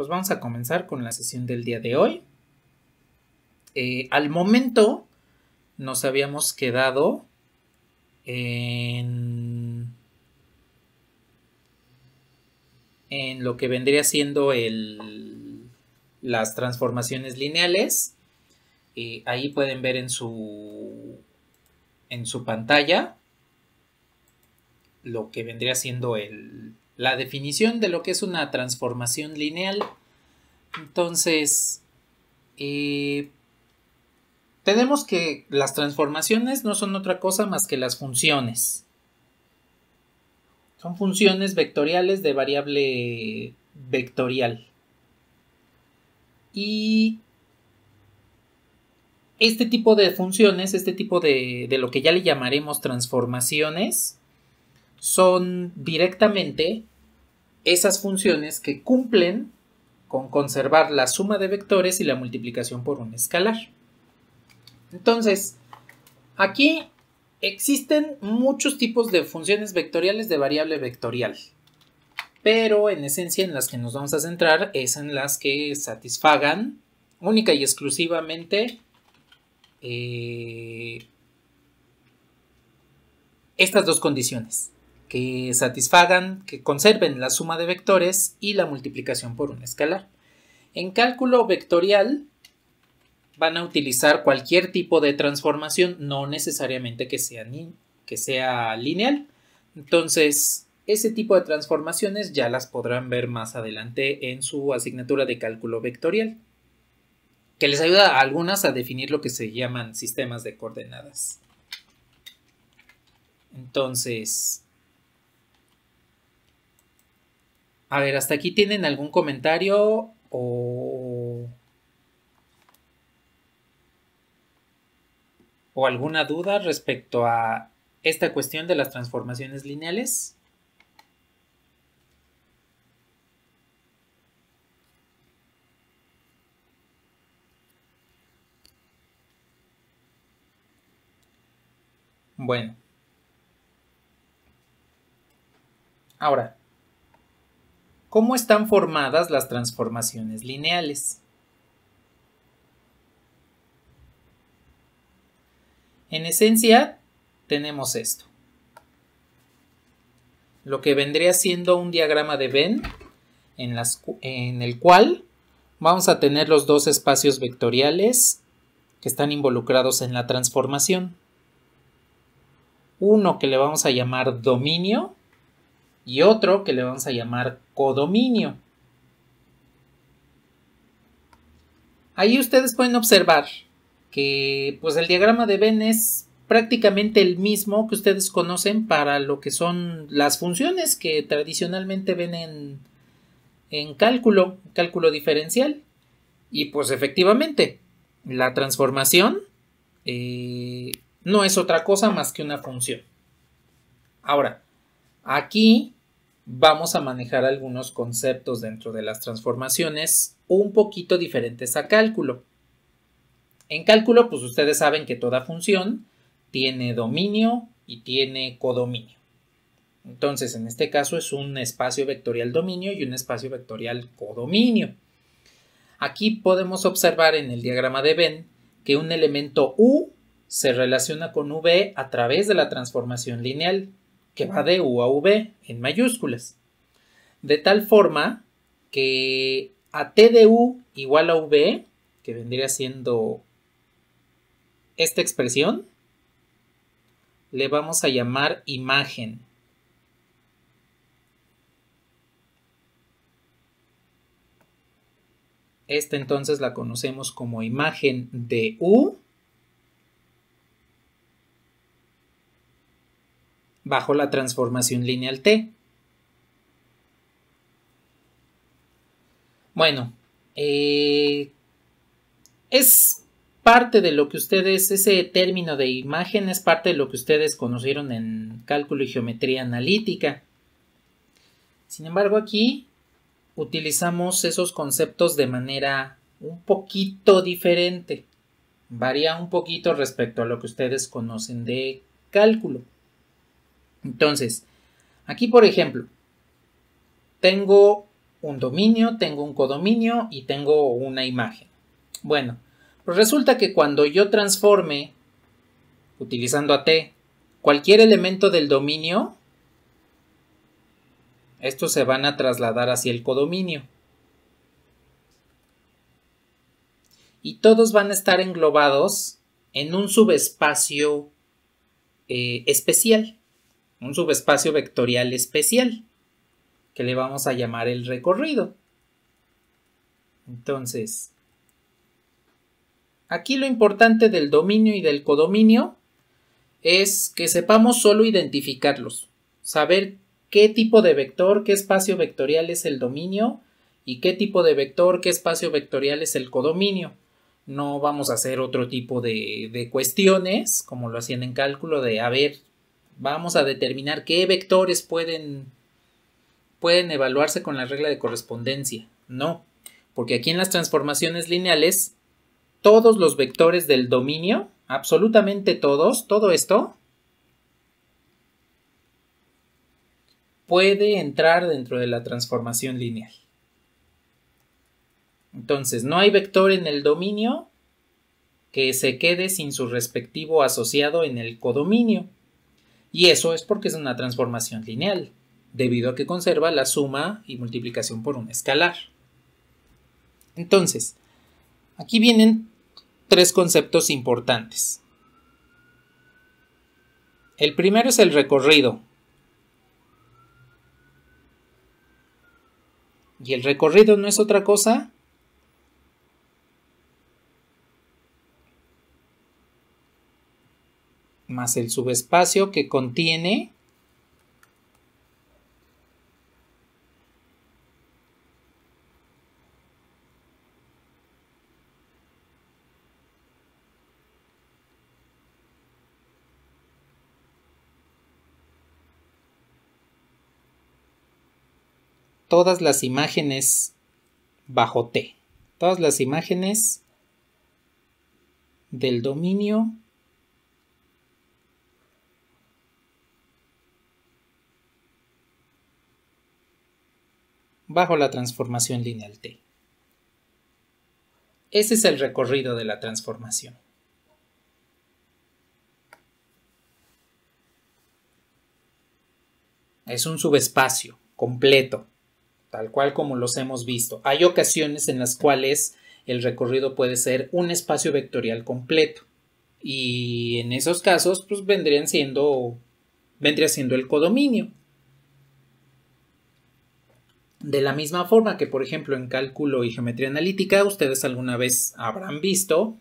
pues vamos a comenzar con la sesión del día de hoy. Eh, al momento nos habíamos quedado en, lo que vendría siendo el, las transformaciones lineales. Ahí pueden ver en su, en su pantalla lo que vendría siendo el, la definición de lo que es una transformación lineal. Entonces, eh, tenemos que las transformaciones no son otra cosa más que las funciones. Son funciones vectoriales de variable vectorial. Y este tipo de funciones, este tipo de, de lo que ya le llamaremos transformaciones, son directamente esas funciones que cumplen con conservar la suma de vectores y la multiplicación por un escalar. Entonces, aquí existen muchos tipos de funciones vectoriales de variable vectorial, pero en esencia en las que nos vamos a centrar es en las que satisfagan única y exclusivamente eh, estas dos condiciones que satisfagan, que conserven la suma de vectores y la multiplicación por un escalar. En cálculo vectorial van a utilizar cualquier tipo de transformación, no necesariamente que sea, que sea lineal. Entonces, ese tipo de transformaciones ya las podrán ver más adelante en su asignatura de cálculo vectorial, que les ayuda a algunas a definir lo que se llaman sistemas de coordenadas. Entonces, A ver, hasta aquí tienen algún comentario o... alguna duda respecto a esta cuestión de las transformaciones lineales. Bueno. Ahora, ¿Cómo están formadas las transformaciones lineales? En esencia, tenemos esto. Lo que vendría siendo un diagrama de Venn en, en el cual vamos a tener los dos espacios vectoriales que están involucrados en la transformación. Uno que le vamos a llamar dominio y otro que le vamos a llamar codominio. Ahí ustedes pueden observar que pues el diagrama de Venn es prácticamente el mismo que ustedes conocen para lo que son las funciones que tradicionalmente ven en, en cálculo, cálculo diferencial. Y pues efectivamente, la transformación eh, no es otra cosa más que una función. Ahora, aquí vamos a manejar algunos conceptos dentro de las transformaciones un poquito diferentes a cálculo. En cálculo, pues ustedes saben que toda función tiene dominio y tiene codominio. Entonces, en este caso es un espacio vectorial dominio y un espacio vectorial codominio. Aquí podemos observar en el diagrama de Venn que un elemento U se relaciona con V a través de la transformación lineal que va de U a V en mayúsculas. De tal forma que a T de U igual a V, que vendría siendo esta expresión, le vamos a llamar imagen. Esta entonces la conocemos como imagen de U bajo la transformación lineal T. Bueno, eh, es parte de lo que ustedes, ese término de imagen es parte de lo que ustedes conocieron en cálculo y geometría analítica. Sin embargo, aquí utilizamos esos conceptos de manera un poquito diferente. Varía un poquito respecto a lo que ustedes conocen de cálculo. Entonces, aquí por ejemplo, tengo un dominio, tengo un codominio y tengo una imagen. Bueno, pues resulta que cuando yo transforme, utilizando AT, cualquier elemento del dominio, estos se van a trasladar hacia el codominio. Y todos van a estar englobados en un subespacio eh, especial, un subespacio vectorial especial, que le vamos a llamar el recorrido. Entonces, aquí lo importante del dominio y del codominio es que sepamos solo identificarlos, saber qué tipo de vector, qué espacio vectorial es el dominio y qué tipo de vector, qué espacio vectorial es el codominio. No vamos a hacer otro tipo de, cuestiones, como lo hacían en cálculo, de a ver, vamos a determinar qué vectores pueden, pueden evaluarse con la regla de correspondencia. No, porque aquí en las transformaciones lineales, todos los vectores del dominio, absolutamente todos, todo esto, puede entrar dentro de la transformación lineal. Entonces, no hay vector en el dominio que se quede sin su respectivo asociado en el codominio. Y eso es porque es una transformación lineal, debido a que conserva la suma y multiplicación por un escalar. Entonces, aquí vienen tres conceptos importantes. El primero es el recorrido, Y el recorrido no es otra cosa más el subespacio que contiene todas las imágenes bajo T. Todas las imágenes del dominio bajo la transformación lineal T. Ese es el recorrido de la transformación. Es un subespacio completo tal cual como los hemos visto. Hay ocasiones en las cuales el recorrido puede ser un espacio vectorial completo y en esos casos pues vendrían siendo vendría siendo el codominio. De la misma forma que por ejemplo en cálculo y geometría analítica ustedes alguna vez habrán visto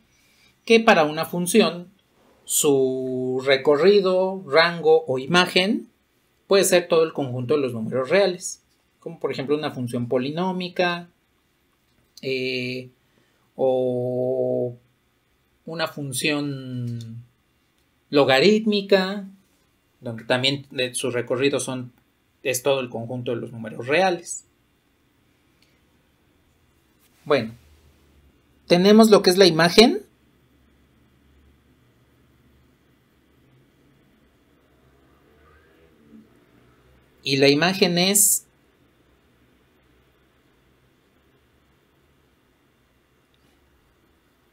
que para una función su recorrido, rango o imagen puede ser todo el conjunto de los números reales como por ejemplo una función polinómica eh, o una función logarítmica, donde también sus recorridos son es todo el conjunto de los números reales. Bueno, tenemos lo que es la imagen. Y la imagen es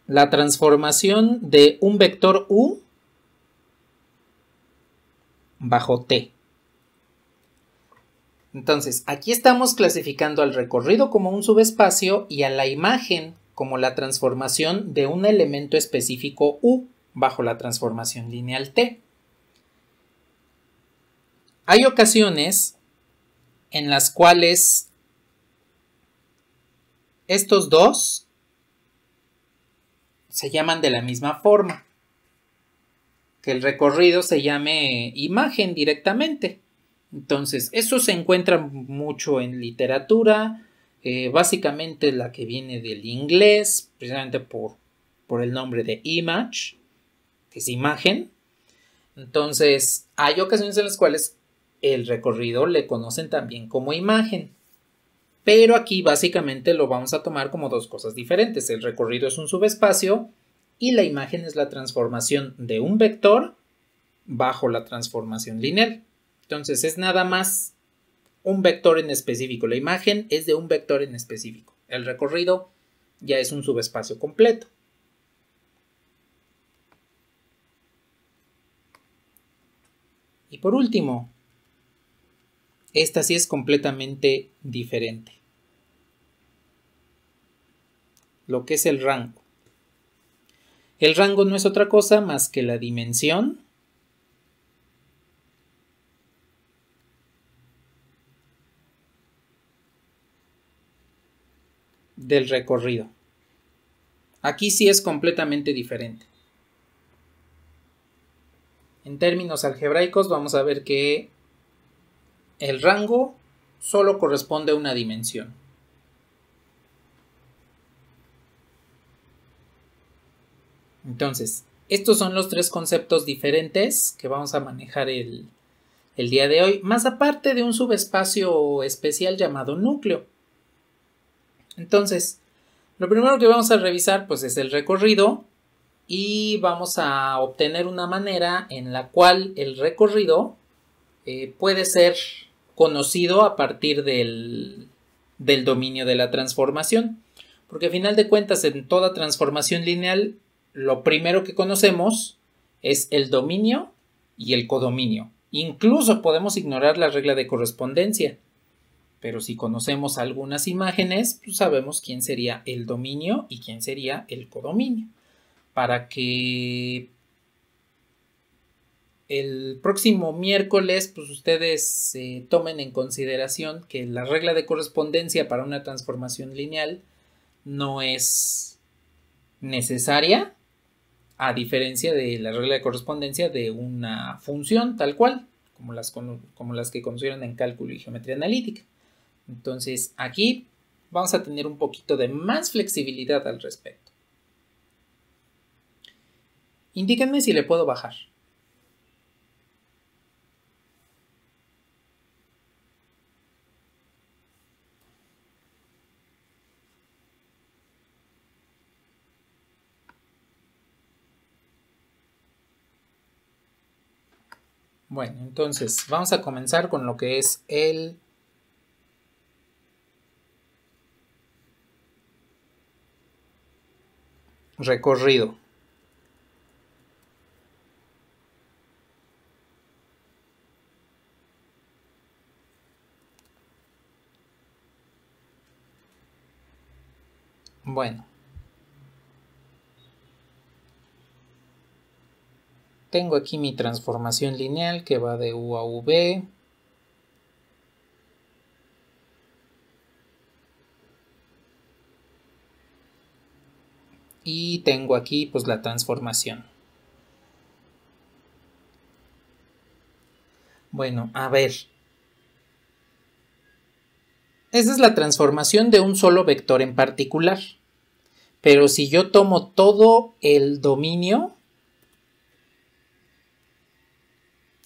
la transformación de un vector u bajo t. Entonces, aquí estamos clasificando al recorrido como un subespacio y a la imagen como la transformación de un elemento específico u bajo la transformación lineal t. Hay ocasiones en las cuales estos dos se llaman de la misma forma. Que el recorrido se llame imagen directamente. Entonces, eso se encuentra mucho en literatura, eh, básicamente la que viene del inglés, precisamente por, por el nombre de image, que es imagen. Entonces, hay ocasiones en las cuales el recorrido le conocen también como imagen. Pero aquí básicamente lo vamos a tomar como dos cosas diferentes. El recorrido es un subespacio y la imagen es la transformación de un vector bajo la transformación lineal. Entonces es nada más un vector en específico. La imagen es de un vector en específico. El recorrido ya es un subespacio completo. Y por último, esta sí es completamente diferente. Lo que es el rango. El rango no es otra cosa más que la dimensión del recorrido. Aquí sí es completamente diferente. En términos algebraicos vamos a ver que el rango solo corresponde a una dimensión. Entonces, estos son los tres conceptos diferentes que vamos a manejar el, el día de hoy, más aparte de un subespacio especial llamado núcleo. Entonces, lo primero que vamos a revisar pues es el recorrido y vamos a obtener una manera en la cual el recorrido eh, puede ser conocido a partir del, del dominio de la transformación. Porque a final de cuentas en toda transformación lineal lo primero que conocemos es el dominio y el codominio. Incluso podemos ignorar la regla de correspondencia. Pero si conocemos algunas imágenes, pues sabemos quién sería el dominio y quién sería el codominio. Para que el próximo miércoles, pues ustedes eh, tomen en consideración que la regla de correspondencia para una transformación lineal no es necesaria, a diferencia de la regla de correspondencia de una función tal cual, como las, como las que conocieron en cálculo y geometría analítica. Entonces aquí vamos a tener un poquito de más flexibilidad al respecto. Indíquenme si le puedo bajar. Bueno, entonces vamos a comenzar con lo que es el recorrido. Bueno. tengo aquí mi transformación lineal que va de U a V. Y tengo aquí pues la transformación. Bueno, a ver. Esa es la transformación de un solo vector en particular. Pero si yo tomo todo el dominio,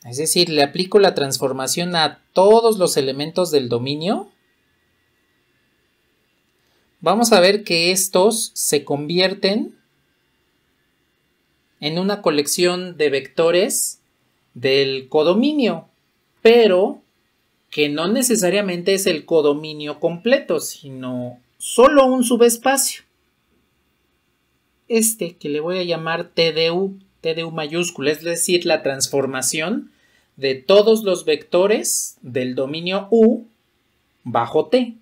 Es decir, le aplico la transformación a todos los elementos del dominio. Vamos a ver que estos se convierten en una colección de vectores del codominio, pero que no necesariamente es el codominio completo, sino solo un subespacio. Este que le voy a llamar TDU. TDU mayúscula, es decir, la transformación de todos los vectores del dominio U bajo T.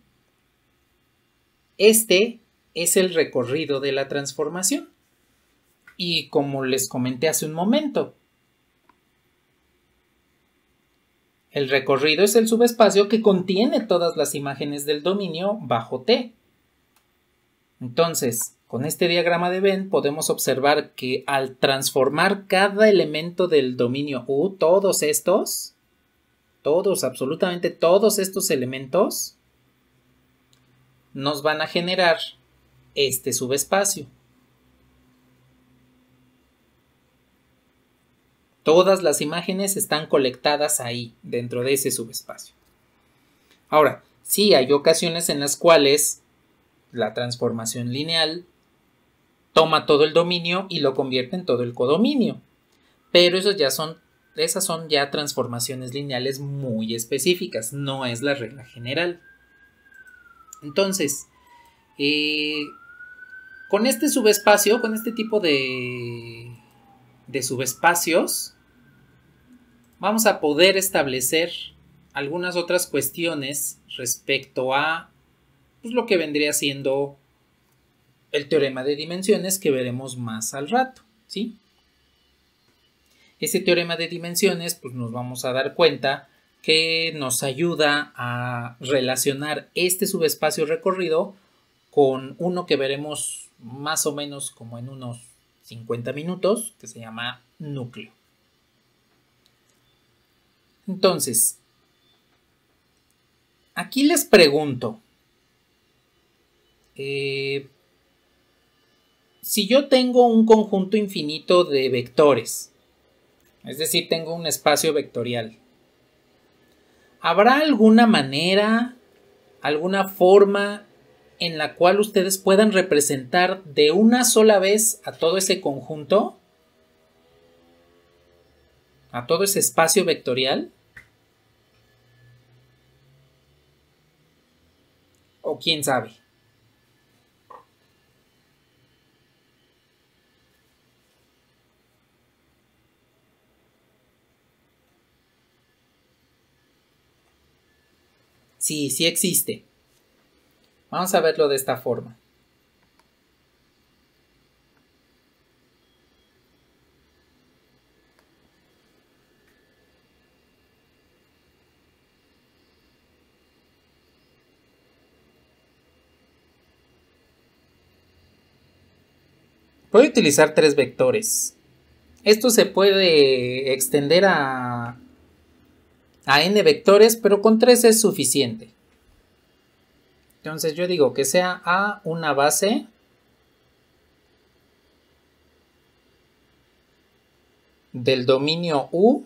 Este es el recorrido de la transformación. Y como les comenté hace un momento, el recorrido es el subespacio que contiene todas las imágenes del dominio bajo T. Entonces, con este diagrama de Venn podemos observar que al transformar cada elemento del dominio U, todos estos, todos, absolutamente todos estos elementos, nos van a generar este subespacio. Todas las imágenes están colectadas ahí, dentro de ese subespacio. Ahora, sí hay ocasiones en las cuales la transformación lineal toma todo el dominio y lo convierte en todo el codominio. Pero esos ya son esas son ya transformaciones lineales muy específicas, no es la regla general. Entonces, eh, con este subespacio, con este tipo de, de subespacios, vamos a poder establecer algunas otras cuestiones respecto a pues, lo que vendría siendo el teorema de dimensiones que veremos más al rato, ¿sí? Ese teorema de dimensiones, pues nos vamos a dar cuenta que nos ayuda a relacionar este subespacio recorrido con uno que veremos más o menos como en unos 50 minutos, que se llama núcleo. Entonces, aquí les pregunto, eh, si yo tengo un conjunto infinito de vectores, es decir, tengo un espacio vectorial, ¿habrá alguna manera, alguna forma en la cual ustedes puedan representar de una sola vez a todo ese conjunto? ¿A todo ese espacio vectorial? ¿O quién sabe? Sí, sí existe. Vamos a verlo de esta forma. Puede utilizar tres vectores. Esto se puede extender a a n vectores, pero con 3 es suficiente. Entonces yo digo que sea A una base del dominio U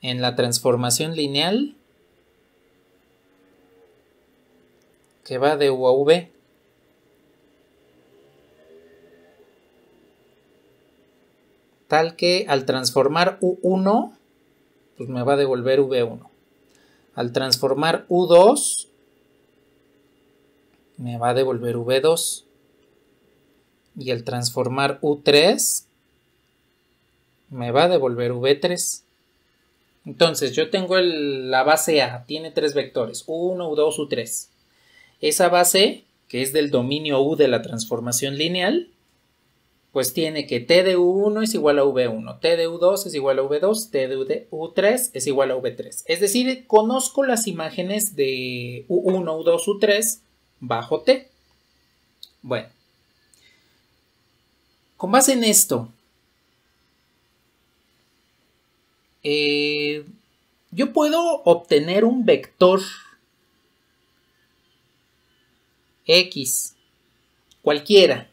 en la transformación lineal que va de U a V. tal que al transformar U1, pues me va a devolver V1. Al transformar U2, me va a devolver V2. Y al transformar U3, me va a devolver V3. Entonces, yo tengo la base A, tiene tres vectores, U1, U2, U3. Esa base, que es del dominio U de la transformación lineal, pues tiene que T de U1 es igual a V1, T de U2 es igual a V2, T de U3 es igual a V3. Es decir, conozco las imágenes de U1, U2, U3 bajo T. Bueno, con base en esto, eh, yo puedo obtener un vector X, cualquiera,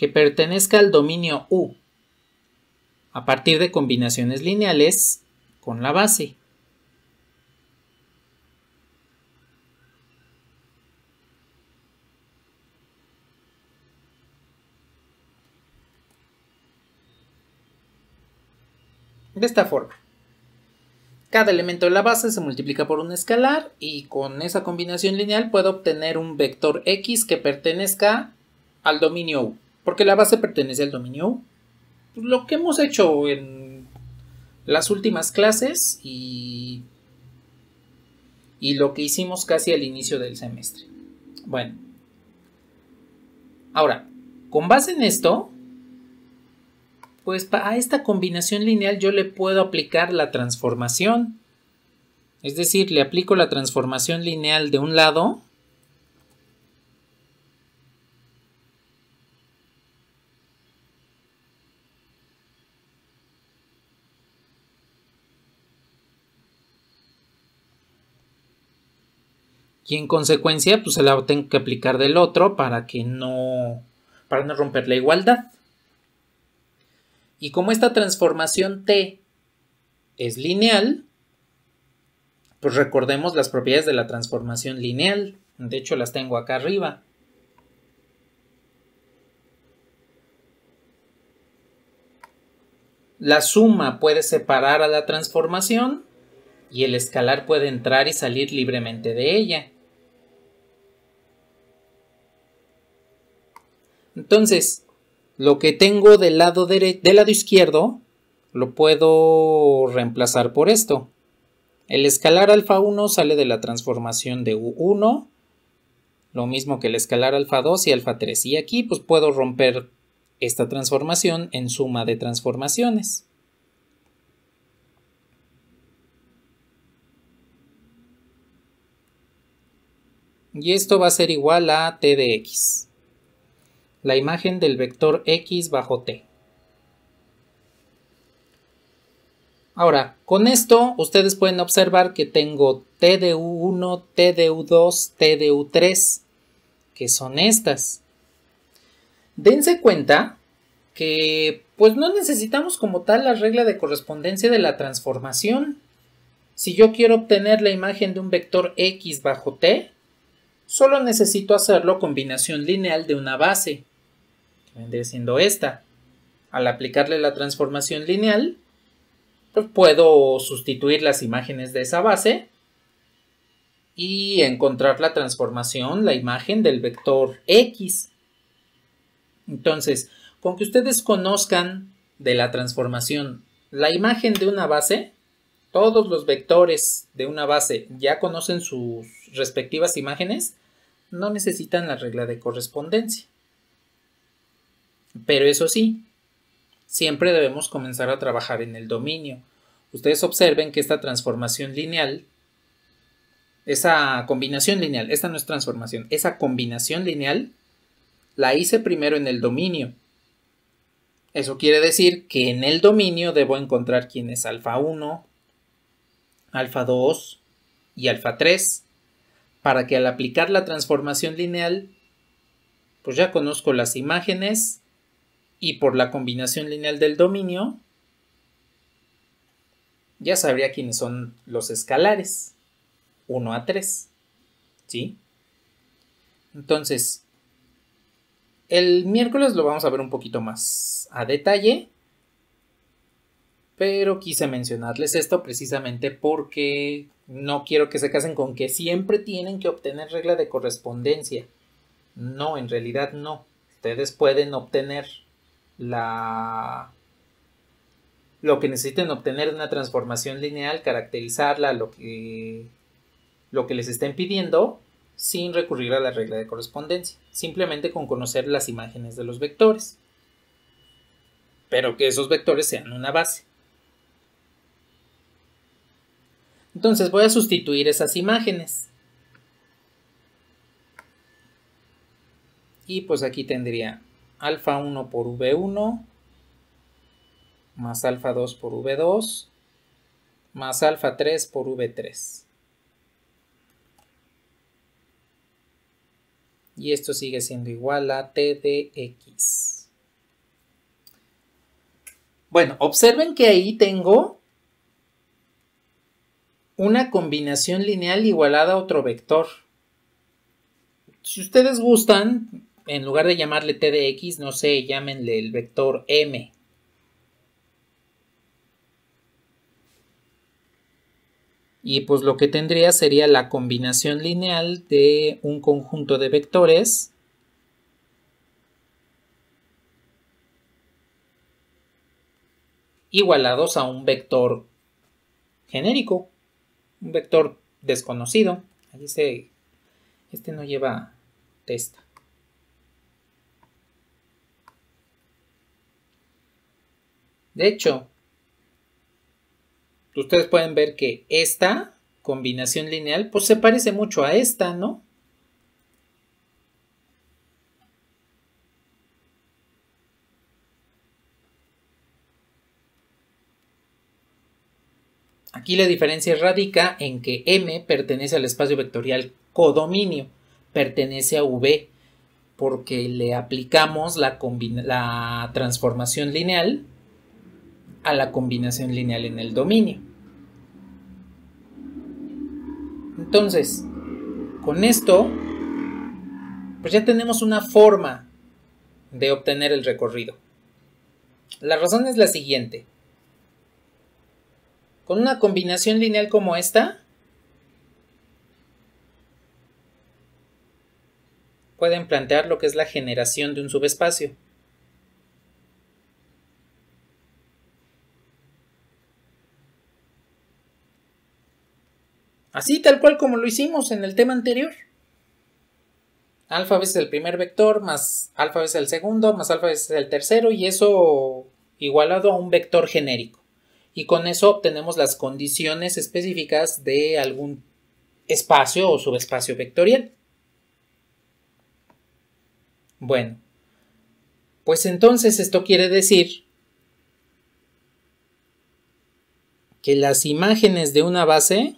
que pertenezca al dominio U a partir de combinaciones lineales con la base. De esta forma. Cada elemento de la base se multiplica por un escalar y con esa combinación lineal puedo obtener un vector X que pertenezca al dominio U porque la base pertenece al dominio pues, Lo que hemos hecho en las últimas clases y, y lo que hicimos casi al inicio del semestre. Bueno, ahora, con base en esto, pues a esta combinación lineal yo le puedo aplicar la transformación. Es decir, le aplico la transformación lineal de un lado y en consecuencia pues se la tengo que aplicar del otro para que no para no romper la igualdad. Y como esta transformación T es lineal, pues recordemos las propiedades de la transformación lineal. De hecho, las tengo acá arriba. La suma puede separar a la transformación y el escalar puede entrar y salir libremente de ella. Entonces, lo que tengo del lado, del lado izquierdo lo puedo reemplazar por esto. El escalar alfa 1 sale de la transformación de U1, lo mismo que el escalar alfa 2 y alfa 3. Y aquí pues puedo romper esta transformación en suma de transformaciones. Y esto va a ser igual a t de x, la imagen del vector x bajo t. Ahora, con esto ustedes pueden observar que tengo t de u1, t de u2, t de u3, que son estas. Dense cuenta que pues no necesitamos como tal la regla de correspondencia de la transformación. Si yo quiero obtener la imagen de un vector x bajo t, solo necesito hacerlo combinación lineal de una base, que vendría siendo esta. Al aplicarle la transformación lineal, pues puedo sustituir las imágenes de esa base y encontrar la transformación, la imagen del vector x. Entonces, con que ustedes conozcan de la transformación la imagen de una base, todos los vectores de una base ya conocen sus respectivas imágenes, no necesitan la regla de correspondencia. Pero eso sí, siempre debemos comenzar a trabajar en el dominio. Ustedes observen que esta transformación lineal, esa combinación lineal, esta no es transformación, esa combinación lineal la hice primero en el dominio. Eso quiere decir que en el dominio debo encontrar quién es alfa 1, alfa 2 y alfa 3, para que al aplicar la transformación lineal, pues ya conozco las imágenes y por la combinación lineal del dominio, ya sabría quiénes son los escalares. 1 a 3. ¿Sí? Entonces, el miércoles lo vamos a ver un poquito más a detalle. Pero quise mencionarles esto precisamente porque no quiero que se casen con que siempre tienen que obtener regla de correspondencia. No, en realidad no. Ustedes pueden obtener la lo que necesiten obtener de una transformación lineal, caracterizarla, lo que, lo que les estén pidiendo, sin recurrir a la regla de correspondencia, simplemente con conocer las imágenes de los vectores, pero que esos vectores sean una base. Entonces voy a sustituir esas imágenes. Y pues aquí tendría alfa 1 por V1 más alfa 2 por V2 más alfa 3 por V3. Y esto sigue siendo igual a t de x. Bueno, observen que ahí tengo una combinación lineal igualada a otro vector. Si ustedes gustan, en lugar de llamarle t de x, no sé, llámenle el vector m. Y pues lo que tendría sería la combinación lineal de un conjunto de vectores igualados a un vector genérico, un vector desconocido. Ahí se, este no lleva testa. De hecho, ustedes pueden ver que esta combinación lineal pues se parece mucho a esta, ¿no? Aquí la diferencia radica en que M pertenece al espacio vectorial codominio, pertenece a V, porque le aplicamos la, la transformación lineal a la combinación lineal en el dominio. Entonces, con esto, pues ya tenemos una forma de obtener el recorrido. La razón es la siguiente. Con una combinación lineal como esta, pueden plantear lo que es la generación de un subespacio. Así tal cual como lo hicimos en el tema anterior. Alfa veces el primer vector, más alfa veces el segundo, más alfa veces el tercero, y eso igualado a un vector genérico. Y con eso obtenemos las condiciones específicas de algún espacio o subespacio vectorial. Bueno, pues entonces esto quiere decir que las imágenes de una base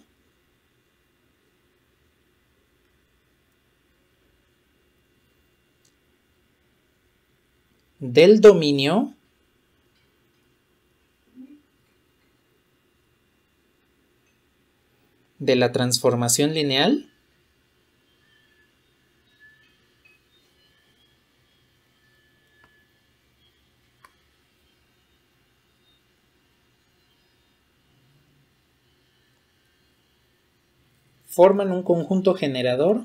del dominio de la transformación lineal. Forman un conjunto generador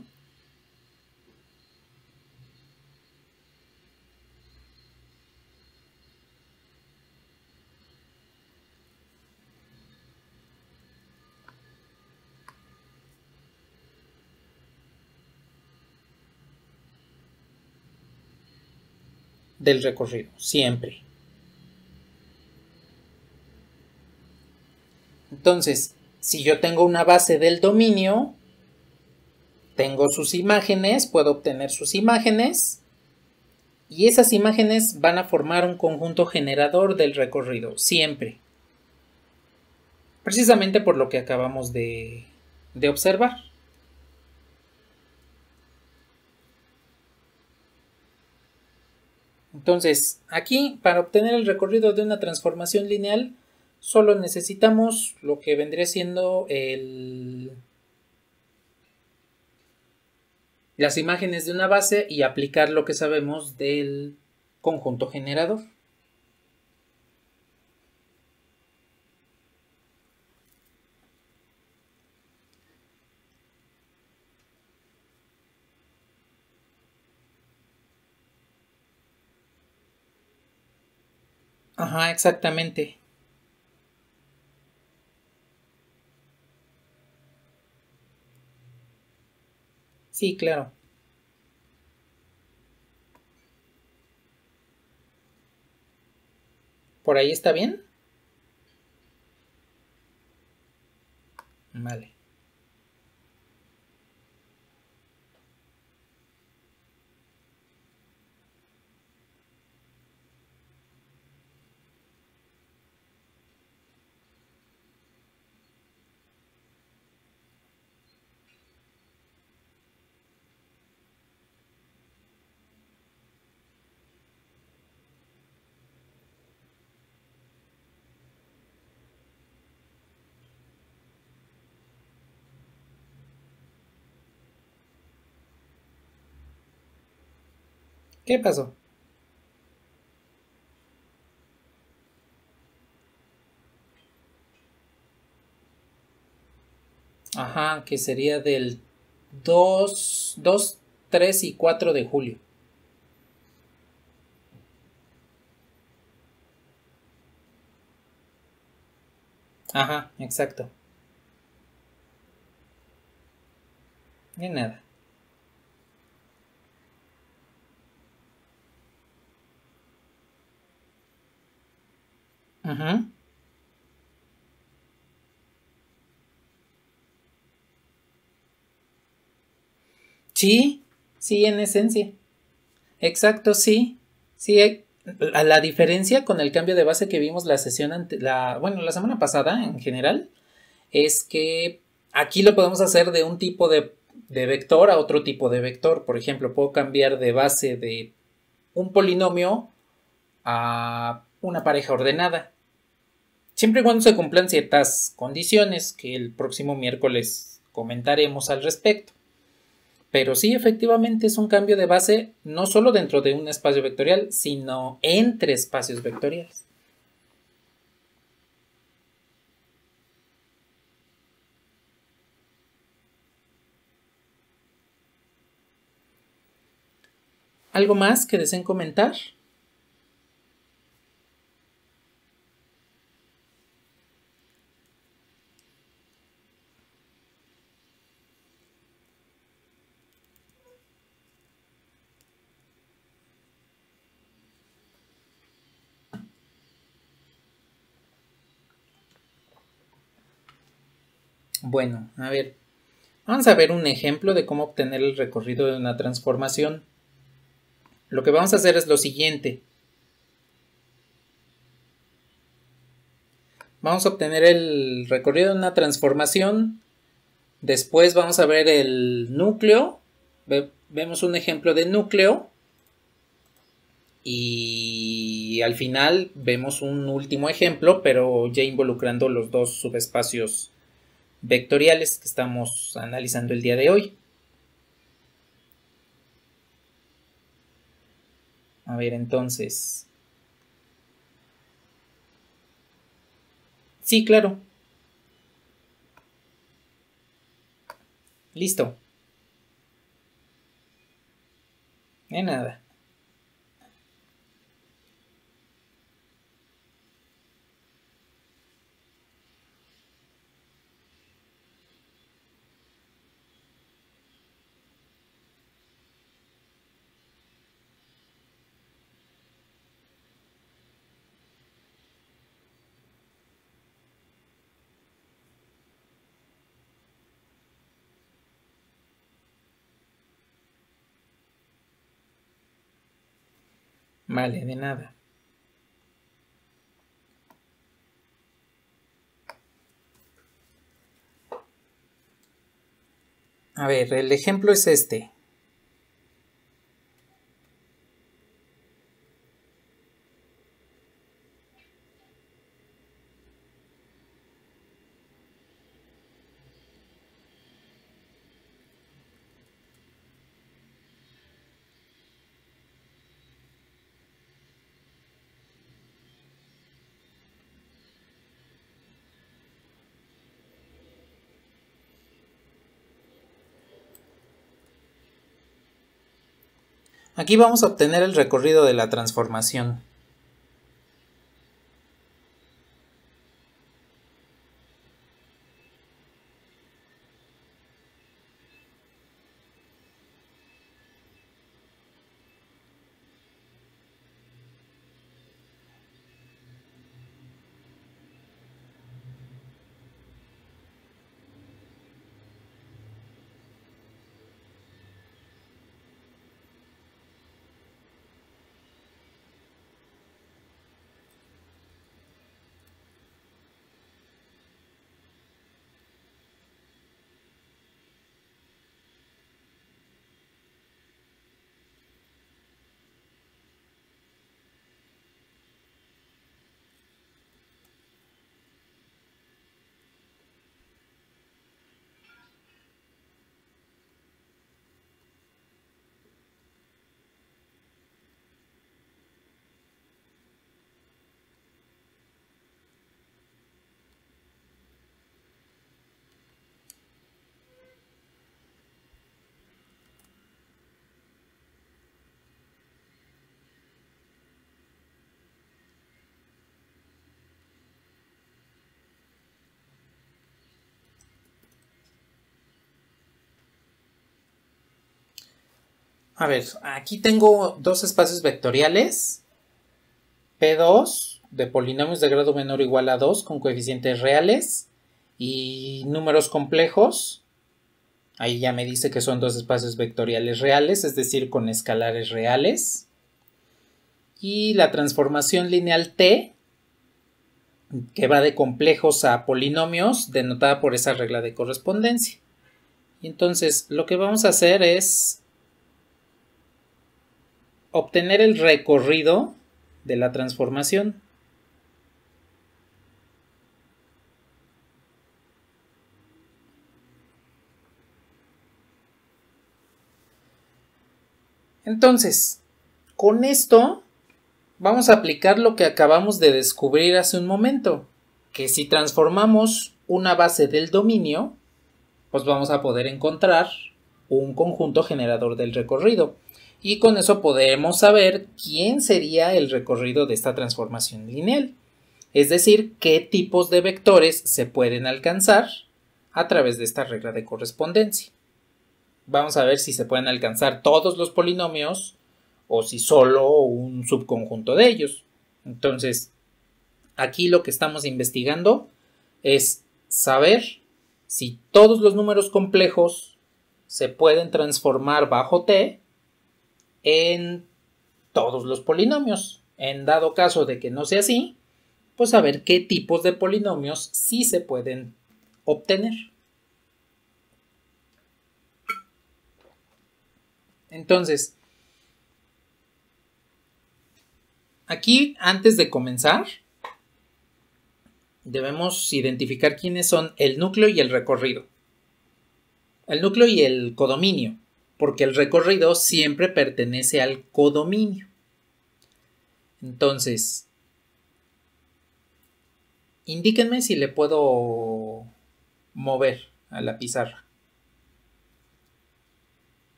del recorrido, siempre. Entonces, si yo tengo una base del dominio, tengo sus imágenes, puedo obtener sus imágenes y esas imágenes van a formar un conjunto generador del recorrido, siempre. Precisamente por lo que acabamos de, de observar. Entonces, aquí, para obtener el recorrido de una transformación lineal, solo necesitamos lo que vendría siendo las imágenes de una base y aplicar lo que sabemos del conjunto generador. Ajá, exactamente. Sí, claro. ¿Por ahí está bien? Vale. ¿Qué pasó? Ajá, que sería del 2, 2, 3 y 4 de julio. Ajá, exacto. De nada. Sí, sí, en esencia. Exacto, sí. Sí, la diferencia con el cambio de base que vimos la sesión la, bueno, la semana pasada en general, es que aquí lo podemos hacer de un tipo de, de vector a otro tipo de vector. Por ejemplo, puedo cambiar de base de un polinomio a una pareja ordenada siempre y cuando se cumplan ciertas condiciones que el próximo miércoles comentaremos al respecto. Pero sí, efectivamente es un cambio de base no solo dentro de un espacio vectorial, sino entre espacios vectoriales. ¿Algo más que deseen comentar? Bueno, a ver, vamos a ver un ejemplo de cómo obtener el recorrido de una transformación. Lo que vamos a hacer es lo siguiente. Vamos a obtener el recorrido de una transformación. Después vamos a ver el núcleo. vemos un ejemplo de núcleo. Y al final vemos un último ejemplo, pero ya involucrando los dos subespacios vectoriales que estamos analizando el día de hoy. A ver, entonces. Sí, claro. Listo. De nada. Vale, de nada. A ver, el ejemplo es este. Aquí vamos a obtener el recorrido de la transformación. A ver, aquí tengo dos espacios vectoriales. P2 de polinomios de grado menor o igual a 2 con coeficientes reales y números complejos. Ahí ya me dice que son dos espacios vectoriales reales, es decir, con escalares reales. Y la transformación lineal T, que va de complejos a polinomios, denotada por esa regla de correspondencia. Entonces lo que vamos a hacer es obtener el recorrido de la transformación. Entonces, con esto vamos a aplicar lo que acabamos de descubrir hace un momento, que si transformamos una base del dominio, pues vamos a poder encontrar un conjunto generador del recorrido. Y con eso podemos saber quién sería el recorrido de esta transformación lineal. Es decir, qué tipos de vectores se pueden alcanzar a través de esta regla de correspondencia. Vamos a ver si se pueden alcanzar todos los polinomios o si solo un subconjunto de ellos. Entonces, aquí lo que estamos investigando es saber si todos los números complejos se pueden transformar bajo t en todos los polinomios. En dado caso de que no sea así, pues saber qué tipos de polinomios sí se pueden obtener. Entonces, aquí antes de comenzar, debemos identificar quiénes son el núcleo y el recorrido. El núcleo y el codominio, porque el recorrido siempre pertenece al codominio. Entonces, indíquenme si le puedo mover a la pizarra.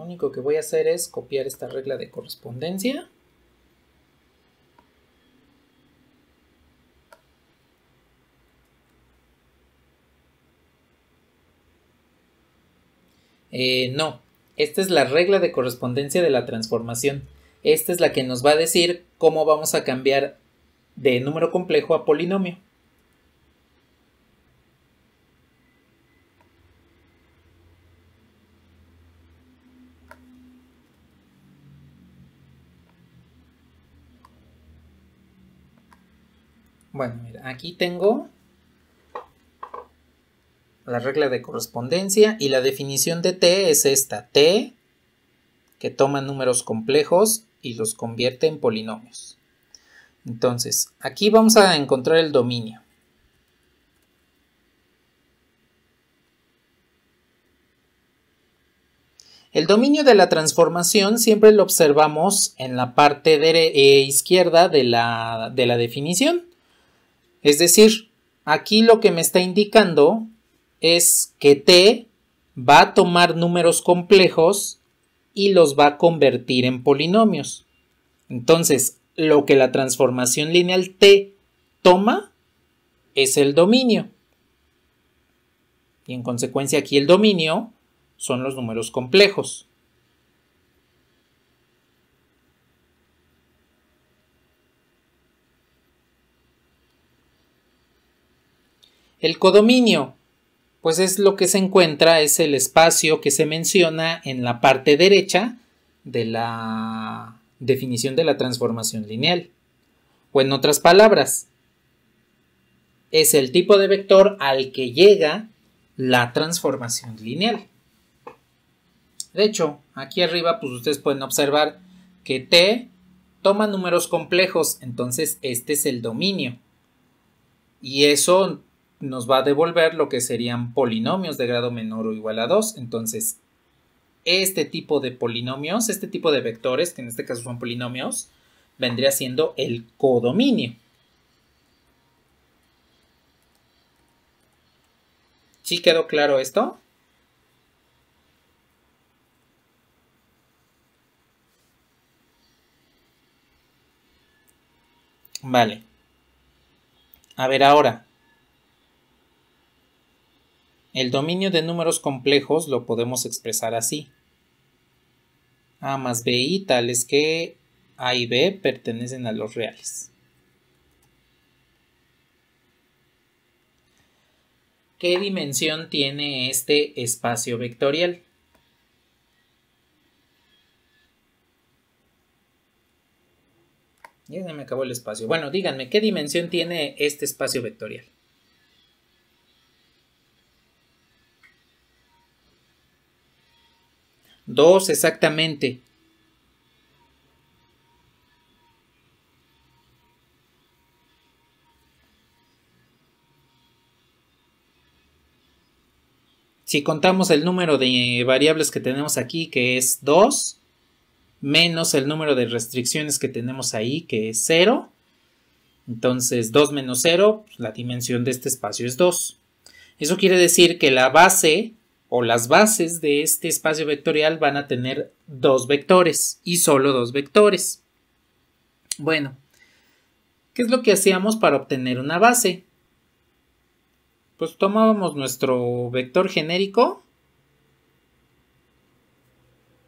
Lo único que voy a hacer es copiar esta regla de correspondencia. Eh, no, esta es la regla de correspondencia de la transformación. Esta es la que nos va a decir cómo vamos a cambiar de número complejo a polinomio. Bueno, mira, aquí tengo la regla de correspondencia y la definición de t es esta, t que toma números complejos y los convierte en polinomios. Entonces, aquí vamos a encontrar el dominio. El dominio de la transformación siempre lo observamos en la parte eh, izquierda de la, de la definición. Es decir, aquí lo que me está indicando es que t va a tomar números complejos y los va a convertir en polinomios. Entonces, lo que la transformación lineal t toma es el dominio. Y en consecuencia aquí el dominio son los números complejos. El codominio, pues es lo que se encuentra, es el espacio que se menciona en la parte derecha de la definición de la transformación lineal. O en otras palabras, es el tipo de vector al que llega la transformación lineal. De hecho, aquí arriba pues ustedes pueden observar que t toma números complejos, entonces este es el dominio. Y eso nos va a devolver lo que serían polinomios de grado menor o igual a 2. Entonces, este tipo de polinomios, este tipo de vectores, que en este caso son polinomios, vendría siendo el codominio. ¿Sí quedó claro esto? Vale. A ver ahora, el dominio de números complejos lo podemos expresar así. A más B y tales que A y B pertenecen a los reales. ¿Qué dimensión tiene este espacio vectorial? Ya me acabó el espacio. Bueno, díganme, ¿qué dimensión tiene este espacio vectorial? 2 exactamente. Si contamos el número de variables que tenemos aquí, que es 2, menos el número de restricciones que tenemos ahí, que es 0. Entonces 2 menos 0, pues, la dimensión de este espacio es 2. Eso quiere decir que la base o las bases de este espacio vectorial van a tener dos vectores y solo dos vectores. Bueno, ¿qué es lo que hacíamos para obtener una base? Pues tomábamos nuestro vector genérico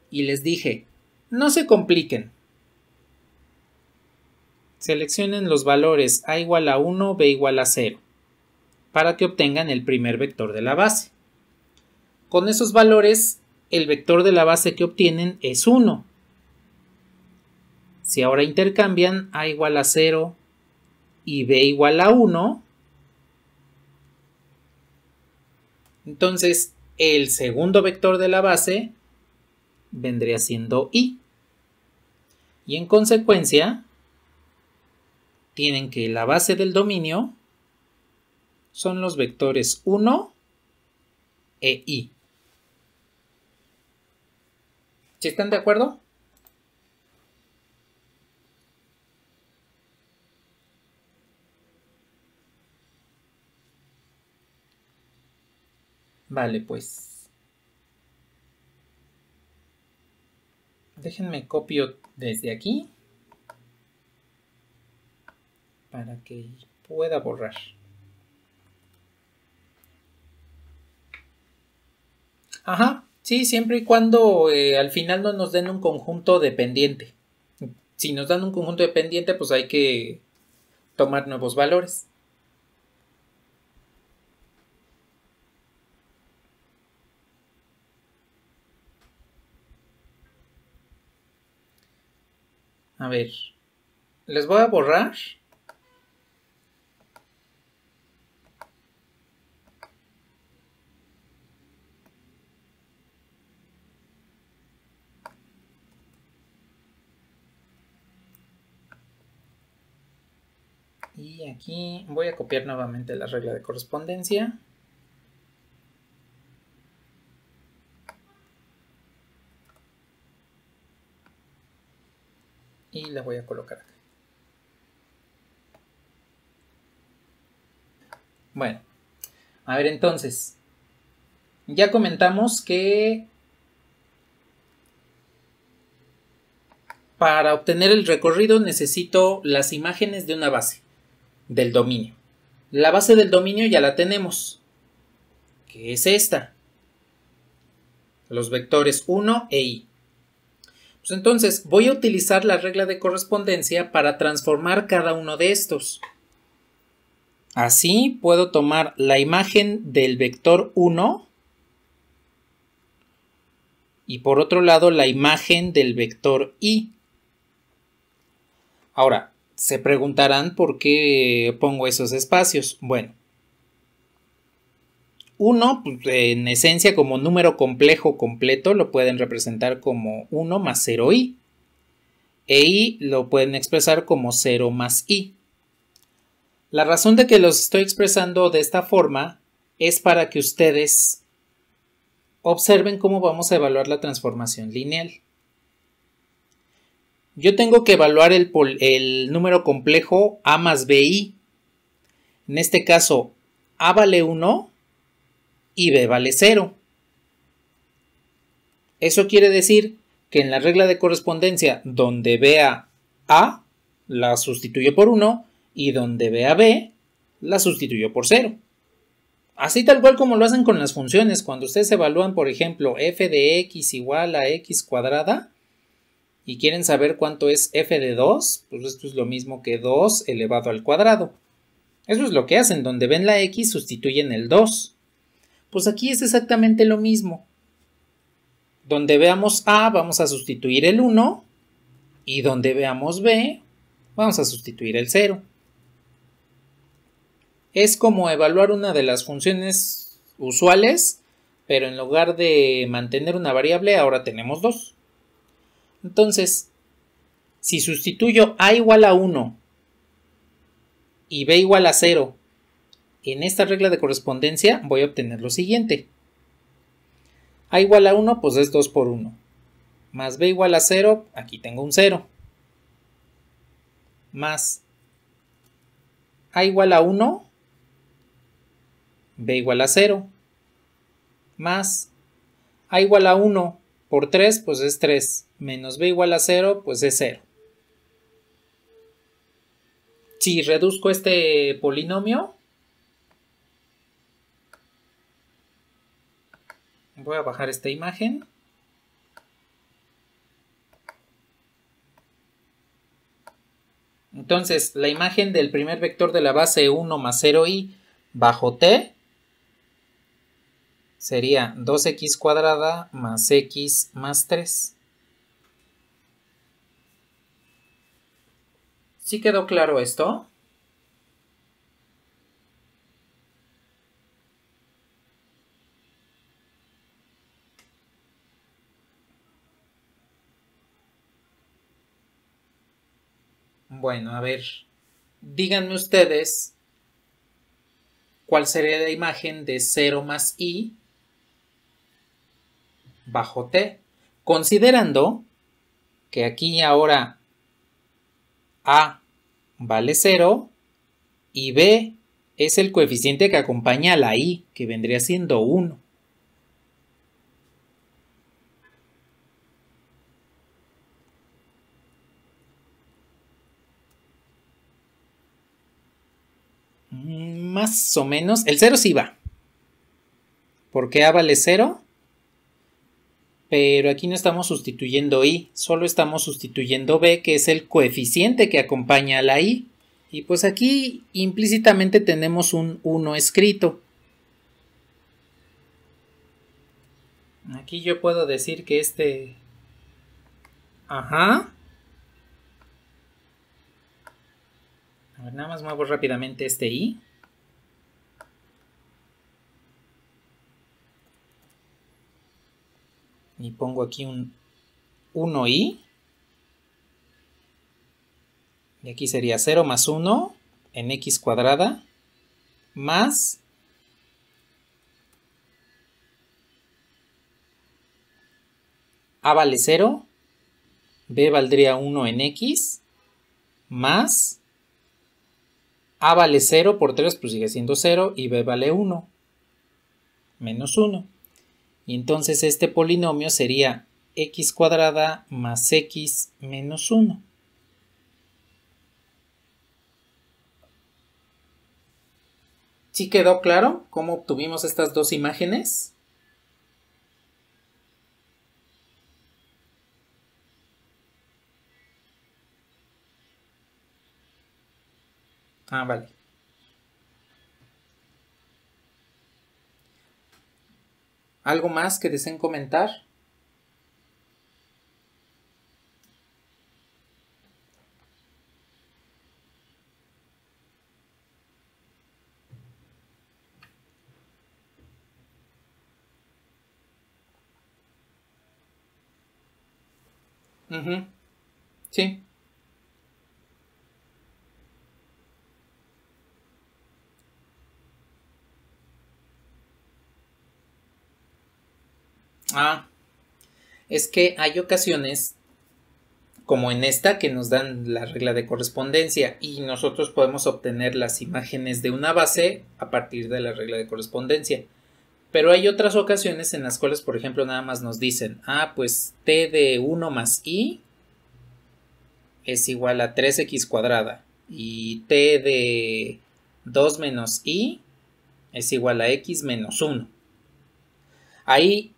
y les dije, no se compliquen. Seleccionen los valores a igual a 1, b igual a 0, para que obtengan el primer vector de la base. Con esos valores, el vector de la base que obtienen es 1. Si ahora intercambian a igual a 0 y b igual a 1, entonces el segundo vector de la base vendría siendo i. Y en consecuencia, tienen que la base del dominio son los vectores 1 e i. ¿Sí están de acuerdo? Vale, pues Déjenme copio desde aquí para que pueda borrar. Ajá, sí, siempre y cuando eh, al final no nos den un conjunto dependiente. Si nos dan un conjunto dependiente, pues hay que tomar nuevos valores. A ver. Les voy a borrar. Y aquí voy a copiar nuevamente la regla de correspondencia. y la voy a colocar acá. Bueno, a ver entonces, ya comentamos que para obtener el recorrido necesito las imágenes de una base del dominio. La base del dominio ya la tenemos, que es esta, los vectores 1 e i. Pues entonces voy a utilizar la regla de correspondencia para transformar cada uno de estos. Así puedo tomar la imagen del vector 1 y por otro lado la imagen del vector i. Ahora, se preguntarán por qué pongo esos espacios. Bueno, 1, pues, en esencia, como número complejo completo, lo pueden representar como 1 más 0i. E i lo pueden expresar como 0 más i. La razón de que los estoy expresando de esta forma es para que ustedes observen cómo vamos a evaluar la transformación lineal. Yo tengo que evaluar el, número complejo a más bi. En este caso, a vale 1 y b vale 0. Eso quiere decir que en la regla de correspondencia donde vea a la sustituyo por 1 y donde vea b la sustituyo por 0. Así tal cual como lo hacen con las funciones, cuando ustedes evalúan, por ejemplo, f de x igual a x cuadrada y quieren saber cuánto es f de 2, pues esto es lo mismo que 2 elevado al cuadrado. Eso es lo que hacen, donde ven la x sustituyen el 2. Pues aquí es exactamente lo mismo. Donde veamos A vamos a sustituir el 1 y donde veamos B vamos a sustituir el 0. Es como evaluar una de las funciones usuales, pero en lugar de mantener una variable ahora tenemos dos. Entonces, si sustituyo A igual a 1 y B igual a 0 en esta regla de correspondencia voy a obtener lo siguiente. A igual a 1, pues es 2 por 1. más b igual a 0, aquí tengo un 0, más a igual a 1, b igual a 0, más a igual a 1 por 3, pues es 3, menos b igual a 0, pues es 0. Si reduzco este polinomio, voy a bajar esta imagen. Entonces, la imagen del primer vector de la base 1 más 0i bajo t sería 2x cuadrada más x más 3. ¿Sí quedó claro esto? Bueno, a ver, díganme ustedes cuál sería la imagen de 0 más i bajo t, considerando que aquí ahora a vale 0 y b es el coeficiente que acompaña a la i, que vendría siendo 1. Más o menos. El 0 sí va. Porque A vale 0. Pero aquí no estamos sustituyendo I, solo estamos sustituyendo B, que es el coeficiente que acompaña a la I. Y pues aquí implícitamente tenemos un 1 escrito. Aquí yo puedo decir que este... Ajá. A ver, nada más muevo rápidamente este i. Y pongo aquí un 1i. Y aquí sería 0 más 1 en x cuadrada más a vale 0, b valdría 1 en x, más a vale 0 por 3, pues sigue siendo 0 y B vale 1. Menos 1. Y entonces este polinomio sería x cuadrada más x menos 1. ¿Sí quedó claro cómo obtuvimos estas dos imágenes? Ah, vale. ¿Algo más que deseen comentar? Sí. Ah, es que hay ocasiones como en esta que nos dan la regla de correspondencia y nosotros podemos obtener las imágenes de una base a partir de la regla de correspondencia. Pero hay otras ocasiones en las cuales, por ejemplo, nada más nos dicen, ah, pues t de 1 más i es igual a 3x cuadrada y t de 2 menos i es igual a x menos 1. Ahí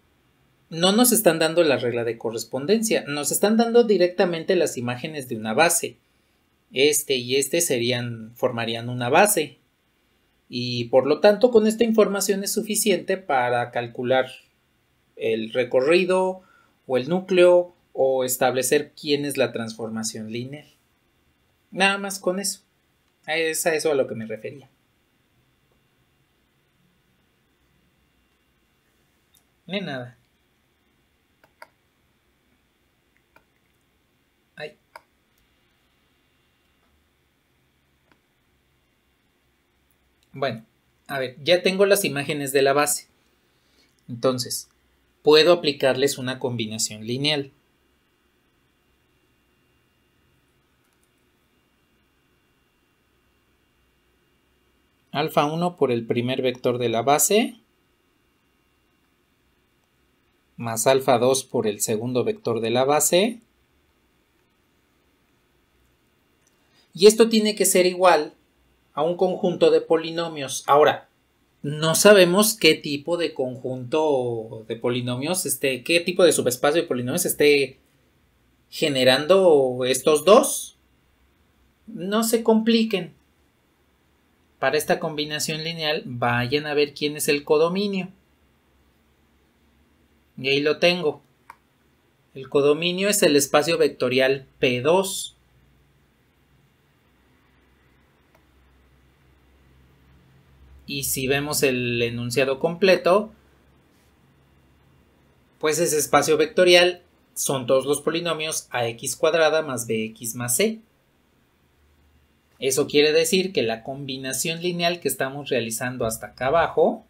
no nos están dando la regla de correspondencia, nos están dando directamente las imágenes de una base. Este y este serían, formarían una base. Y por lo tanto, con esta información es suficiente para calcular el recorrido o el núcleo o establecer quién es la transformación lineal. Nada más con eso. Es a eso a lo que me refería. Ni nada. Bueno, a ver, ya tengo las imágenes de la base. Entonces, puedo aplicarles una combinación lineal. Alfa 1 por el primer vector de la base, más alfa 2 por el segundo vector de la base. Y esto tiene que ser igual a un conjunto de polinomios. Ahora, no sabemos qué tipo de conjunto de polinomios, este, qué tipo de subespacio de polinomios esté generando estos dos. No se compliquen. Para esta combinación lineal, vayan a ver quién es el codominio. Y ahí lo tengo. El codominio es el espacio vectorial P2. Y si vemos el enunciado completo, pues ese espacio vectorial son todos los polinomios ax cuadrada más bx más c. Eso quiere decir que la combinación lineal que estamos realizando hasta acá abajo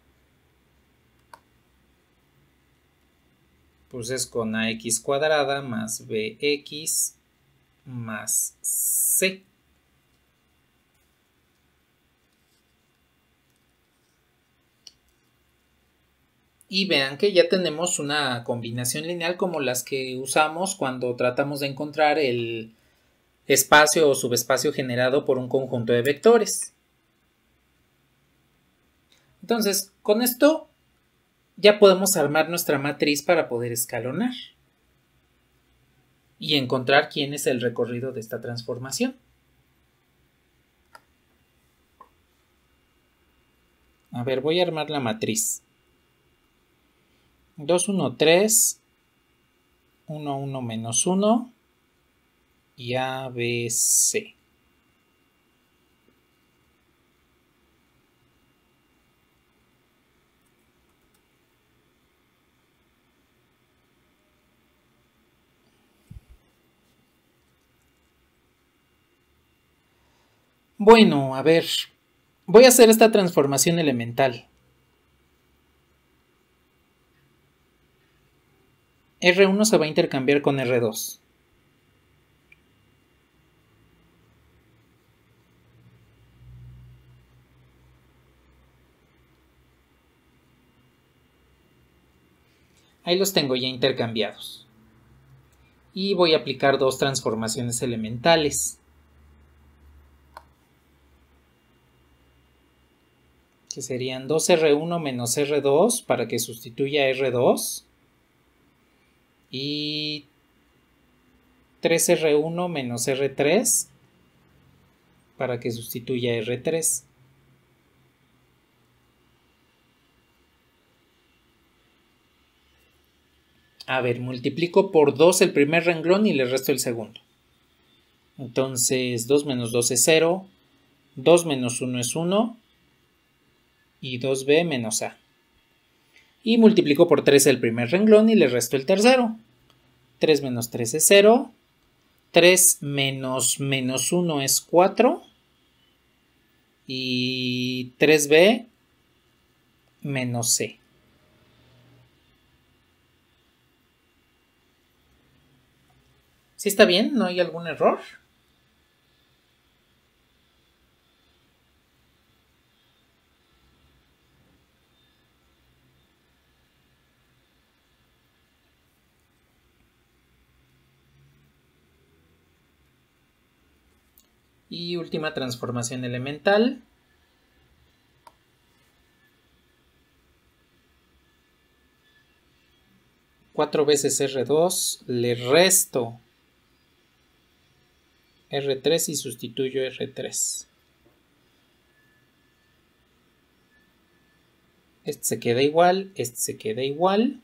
pues es con ax cuadrada más bx más c. Y vean que ya tenemos una combinación lineal como las que usamos cuando tratamos de encontrar el espacio o subespacio generado por un conjunto de vectores. Entonces, con esto ya podemos armar nuestra matriz para poder escalonar y encontrar quién es el recorrido de esta transformación. A ver, voy a armar la matriz. 2, 1, 3, 1, 1 menos 1 y A, B, C. Bueno, a ver, voy a hacer esta transformación elemental. R1 se va a intercambiar con R2. Ahí los tengo ya intercambiados. Y voy a aplicar dos transformaciones elementales. que serían 2R1 menos R2 para que sustituya R2 y 3R1 menos R3 para que sustituya R3. A ver, multiplico por 2 el primer renglón y le resto el segundo. Entonces 2 menos 2 es 0, 2 menos 1 es 1 y 2b menos a. Y multiplico por 3 el primer renglón y le resto el tercero. 3 menos 3 es 0. 3 menos menos 1 es 4. Y 3b menos c. ¿Sí está bien? ¿No hay algún error? Y última transformación elemental. Cuatro veces R2, le resto R3 y sustituyo R3. Este se queda igual, este se queda igual.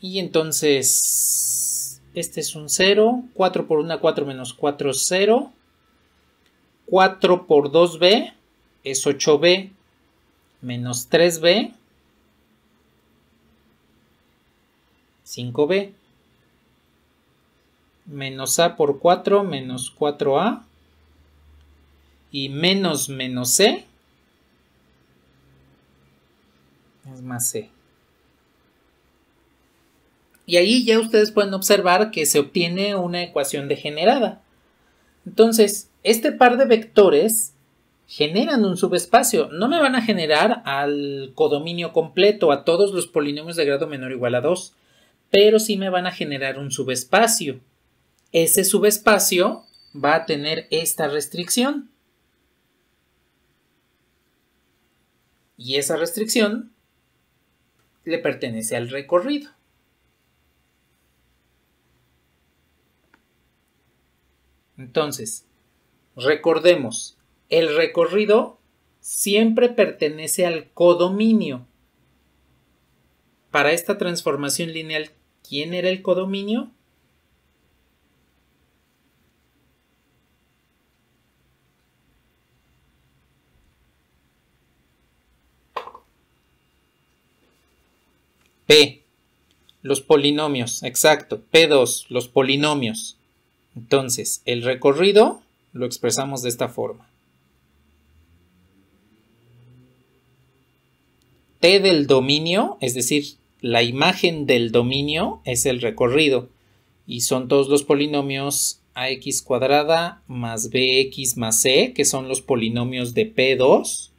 Y entonces este es un 0. 4 por 1, 4 menos 4, 0. 4 por 2b es 8b menos 3b. 5b. Menos a por 4 menos 4a. Y menos menos c es más c. Y ahí ya ustedes pueden observar que se obtiene una ecuación degenerada. Entonces, este par de vectores generan un subespacio. No me van a generar al codominio completo, a todos los polinomios de grado menor o igual a 2, pero sí me van a generar un subespacio. Ese subespacio va a tener esta restricción. Y esa restricción le pertenece al recorrido. Entonces, recordemos, el recorrido siempre pertenece al codominio. Para esta transformación lineal, ¿quién era el codominio? P. Los polinomios, exacto. P2, los polinomios. Entonces, el recorrido lo expresamos de esta forma. T del dominio, es decir, la imagen del dominio es el recorrido y son todos los polinomios ax cuadrada más bx más c, que son los polinomios de P2,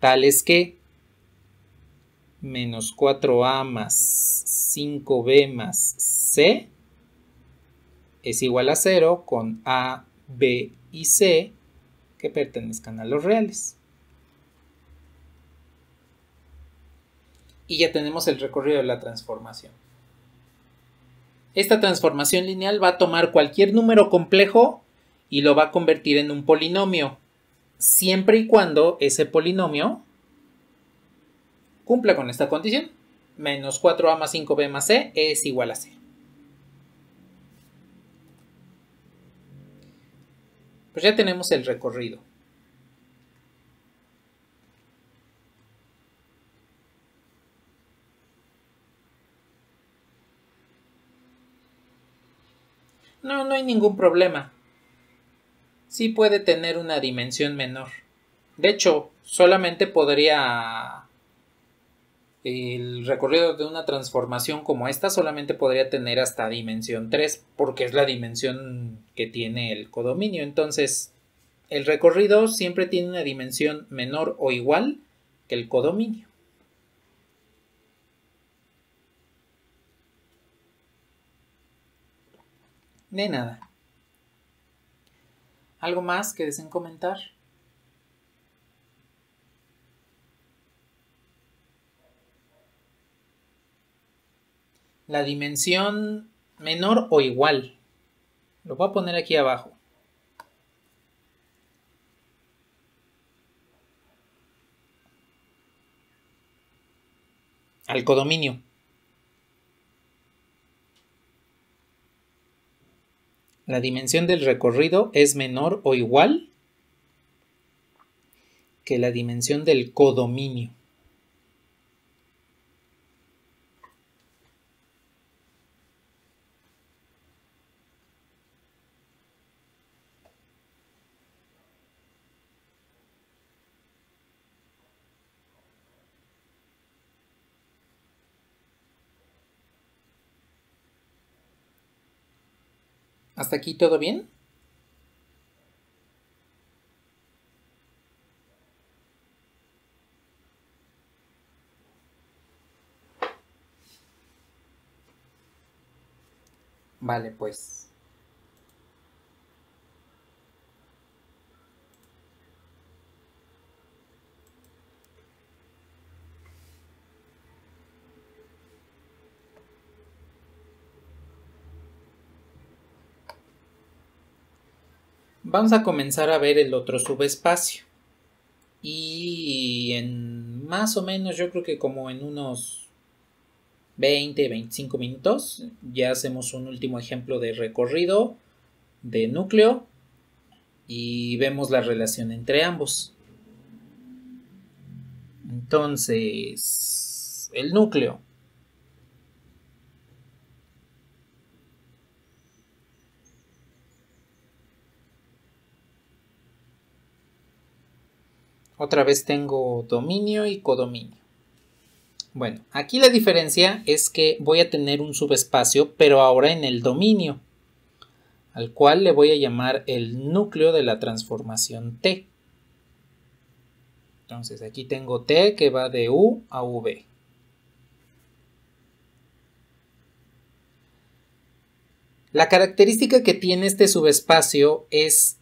tales que menos 4a más 5b más c es igual a 0 con a, b y c que pertenezcan a los reales. Y ya tenemos el recorrido de la transformación. Esta transformación lineal va a tomar cualquier número complejo y lo va a convertir en un polinomio, siempre y cuando ese polinomio cumpla con esta condición. Menos 4a más 5b más c es igual a c. Pues ya tenemos el recorrido. No, no hay ningún problema. Sí puede tener una dimensión menor. De hecho, solamente podría el recorrido de una transformación como esta solamente podría tener hasta dimensión 3 porque es la dimensión que tiene el codominio. Entonces, el recorrido siempre tiene una dimensión menor o igual que el codominio. De nada. ¿Algo más que deseen comentar? La dimensión menor o igual. Lo voy a poner aquí abajo. Al codominio. La dimensión del recorrido es menor o igual que la dimensión del codominio. ¿Hasta aquí todo bien? Vale, pues Vamos a comenzar a ver el otro subespacio. Y en más o menos, yo creo que como en unos 20, 25 minutos, ya hacemos un último ejemplo de recorrido de núcleo y vemos la relación entre ambos. Entonces, el núcleo Otra vez tengo dominio y codominio. Bueno, aquí la diferencia es que voy a tener un subespacio, pero ahora en el dominio. al cual le voy a llamar el núcleo de la transformación T. Entonces aquí tengo T que va de U a V. La característica que tiene este subespacio es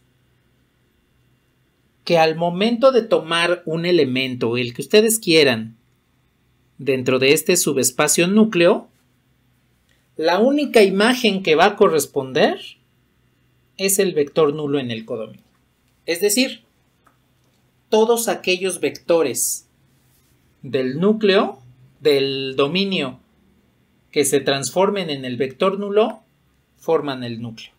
que al momento de tomar un elemento, el que ustedes quieran, dentro de este subespacio núcleo, la única imagen que va a corresponder es el vector nulo en el codominio. Es decir, todos aquellos vectores del núcleo, del dominio, que se transformen en el vector nulo, forman el núcleo.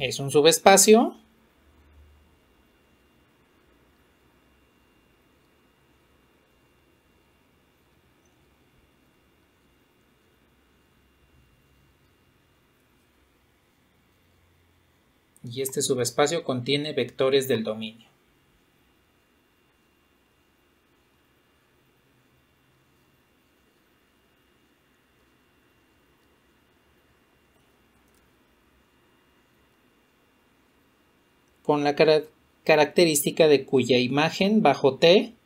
Es un subespacio y este subespacio contiene vectores del dominio. Con la característica de cuya imagen bajo T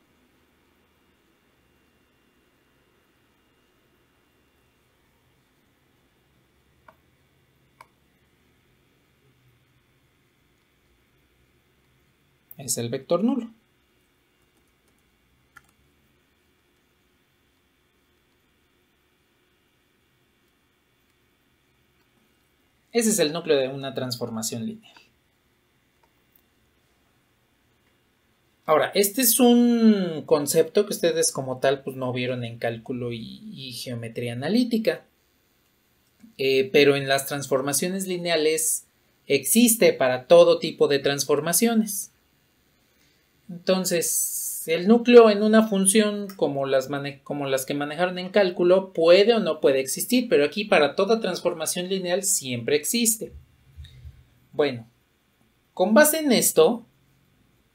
es el vector nulo. Ese es el núcleo de una transformación lineal. Ahora, este es un concepto que ustedes como tal pues no vieron en cálculo y, geometría analítica. Eh, pero en las transformaciones lineales existe para todo tipo de transformaciones. Entonces, el núcleo en una función como las, como las que manejaron en cálculo puede o no puede existir, pero aquí para toda transformación lineal siempre existe. Bueno, con base en esto,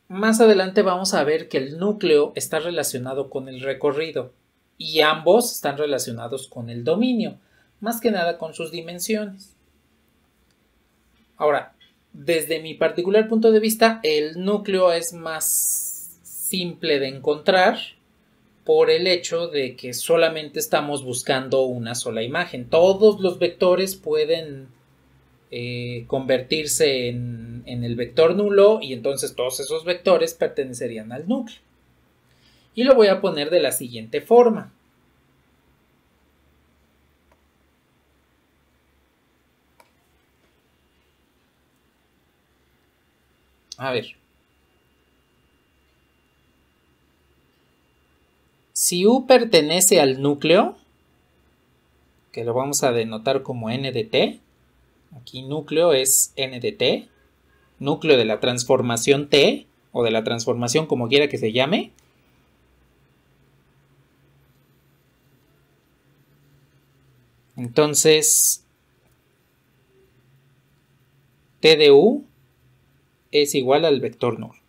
más adelante vamos a ver que el núcleo está relacionado con el recorrido y ambos están relacionados con el dominio, más que nada con sus dimensiones. Ahora, desde mi particular punto de vista, el núcleo es más simple de encontrar por el hecho de que solamente estamos buscando una sola imagen. Todos los vectores pueden eh, convertirse en, en el vector nulo y entonces todos esos vectores pertenecerían al núcleo. Y lo voy a poner de la siguiente forma. A ver. Si U pertenece al núcleo, que lo vamos a denotar como n de t, aquí núcleo es n de t, núcleo de la transformación t, o de la transformación como quiera que se llame, entonces t de u es igual al vector nulo.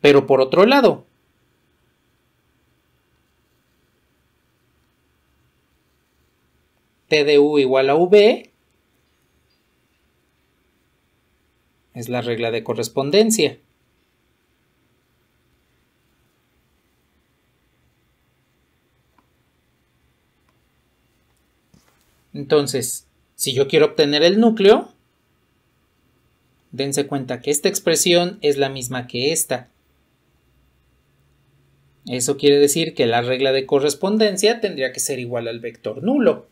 Pero por otro lado, T de U igual a V es la regla de correspondencia. Entonces, si yo quiero obtener el núcleo, dense cuenta que esta expresión es la misma que esta. Eso quiere decir que la regla de correspondencia tendría que ser igual al vector nulo.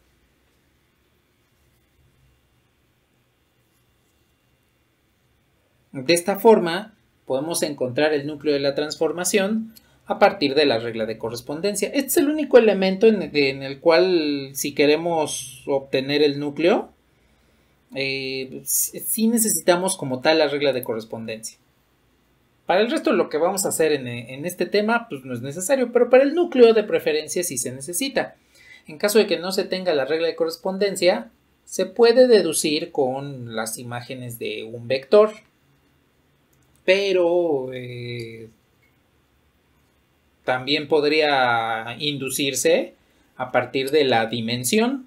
De esta forma, podemos encontrar el núcleo de la transformación a partir de la regla de correspondencia. Este es el único elemento en, el cual si queremos obtener el núcleo, eh, sí necesitamos como tal la regla de correspondencia. Para el resto lo que vamos a hacer en, en, este tema pues no es necesario, pero para el núcleo de preferencia sí se necesita. En caso de que no se tenga la regla de correspondencia, se puede deducir con las imágenes de un vector, pero eh, también podría inducirse a partir de la dimensión,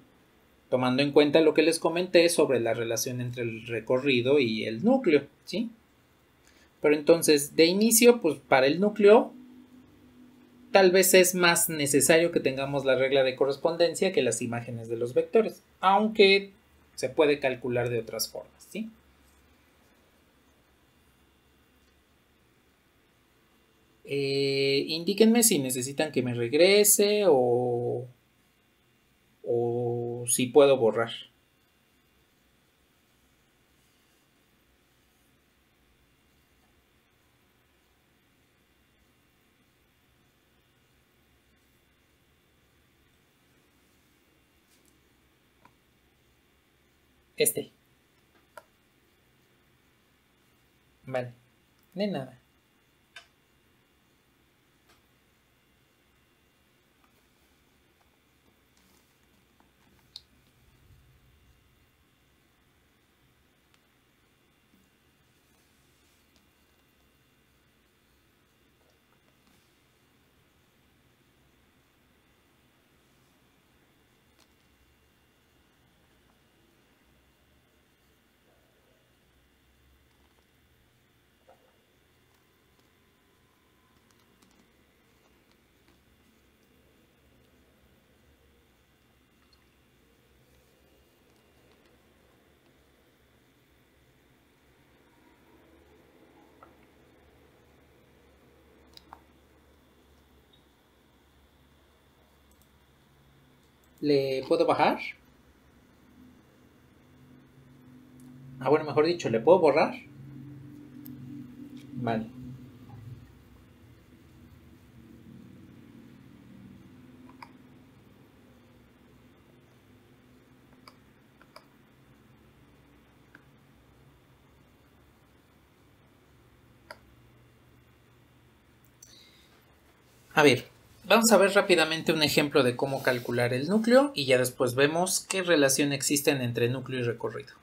tomando en cuenta lo que les comenté sobre la relación entre el recorrido y el núcleo, ¿sí? Pero entonces, de inicio, pues para el núcleo, tal vez es más necesario que tengamos la regla de correspondencia que las imágenes de los vectores, aunque se puede calcular de otras formas, ¿sí? Eh, indíquenme si necesitan que me regrese o, o si puedo borrar. Este. Vale. De nada. ¿Le puedo bajar? Ah, bueno, mejor dicho, ¿le puedo borrar? Vale. A ver, Vamos a ver rápidamente un ejemplo de cómo calcular el núcleo y ya después vemos qué relación existen entre núcleo y recorrido.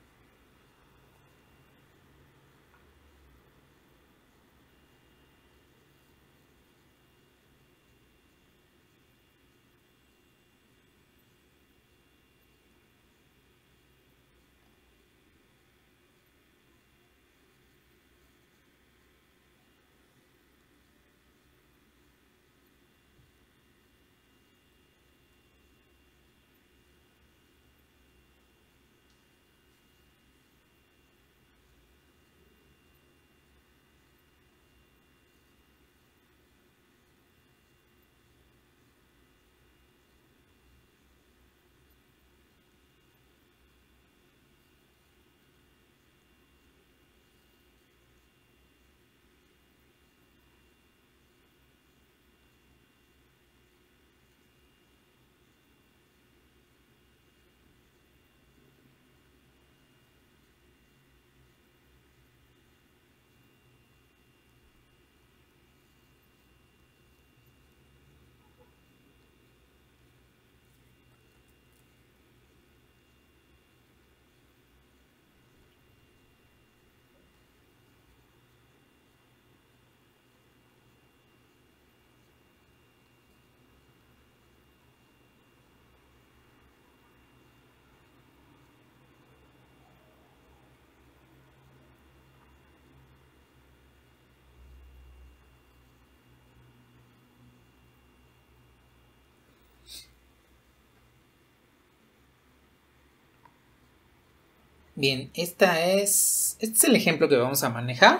Bien, esta es, este es el ejemplo que vamos a manejar.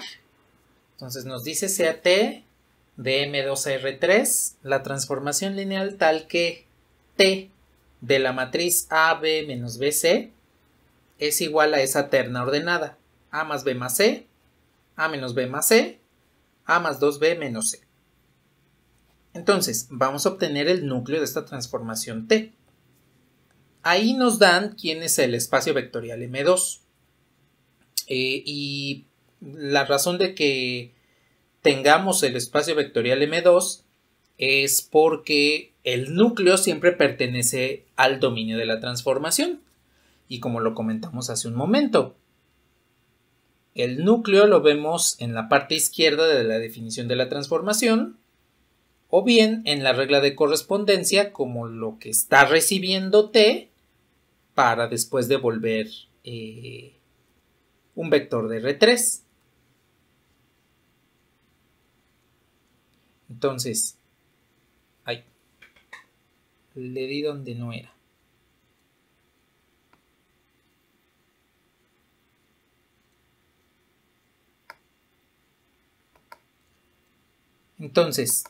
Entonces nos dice CAT de M2R3, la transformación lineal tal que T de la matriz AB menos BC es igual a esa terna ordenada. A más B más C, A menos B más C, A más 2B menos C. Entonces, vamos a obtener el núcleo de esta transformación T. Ahí nos dan quién es el espacio vectorial M2. Eh, y la razón de que tengamos el espacio vectorial M2 es porque el núcleo siempre pertenece al dominio de la transformación. y como lo comentamos hace un momento. El núcleo lo vemos en la parte izquierda de la definición de la transformación o bien en la regla de correspondencia como lo que está recibiendo T para después devolver eh, un vector de R3. Entonces, ay, le di donde no era. Entonces,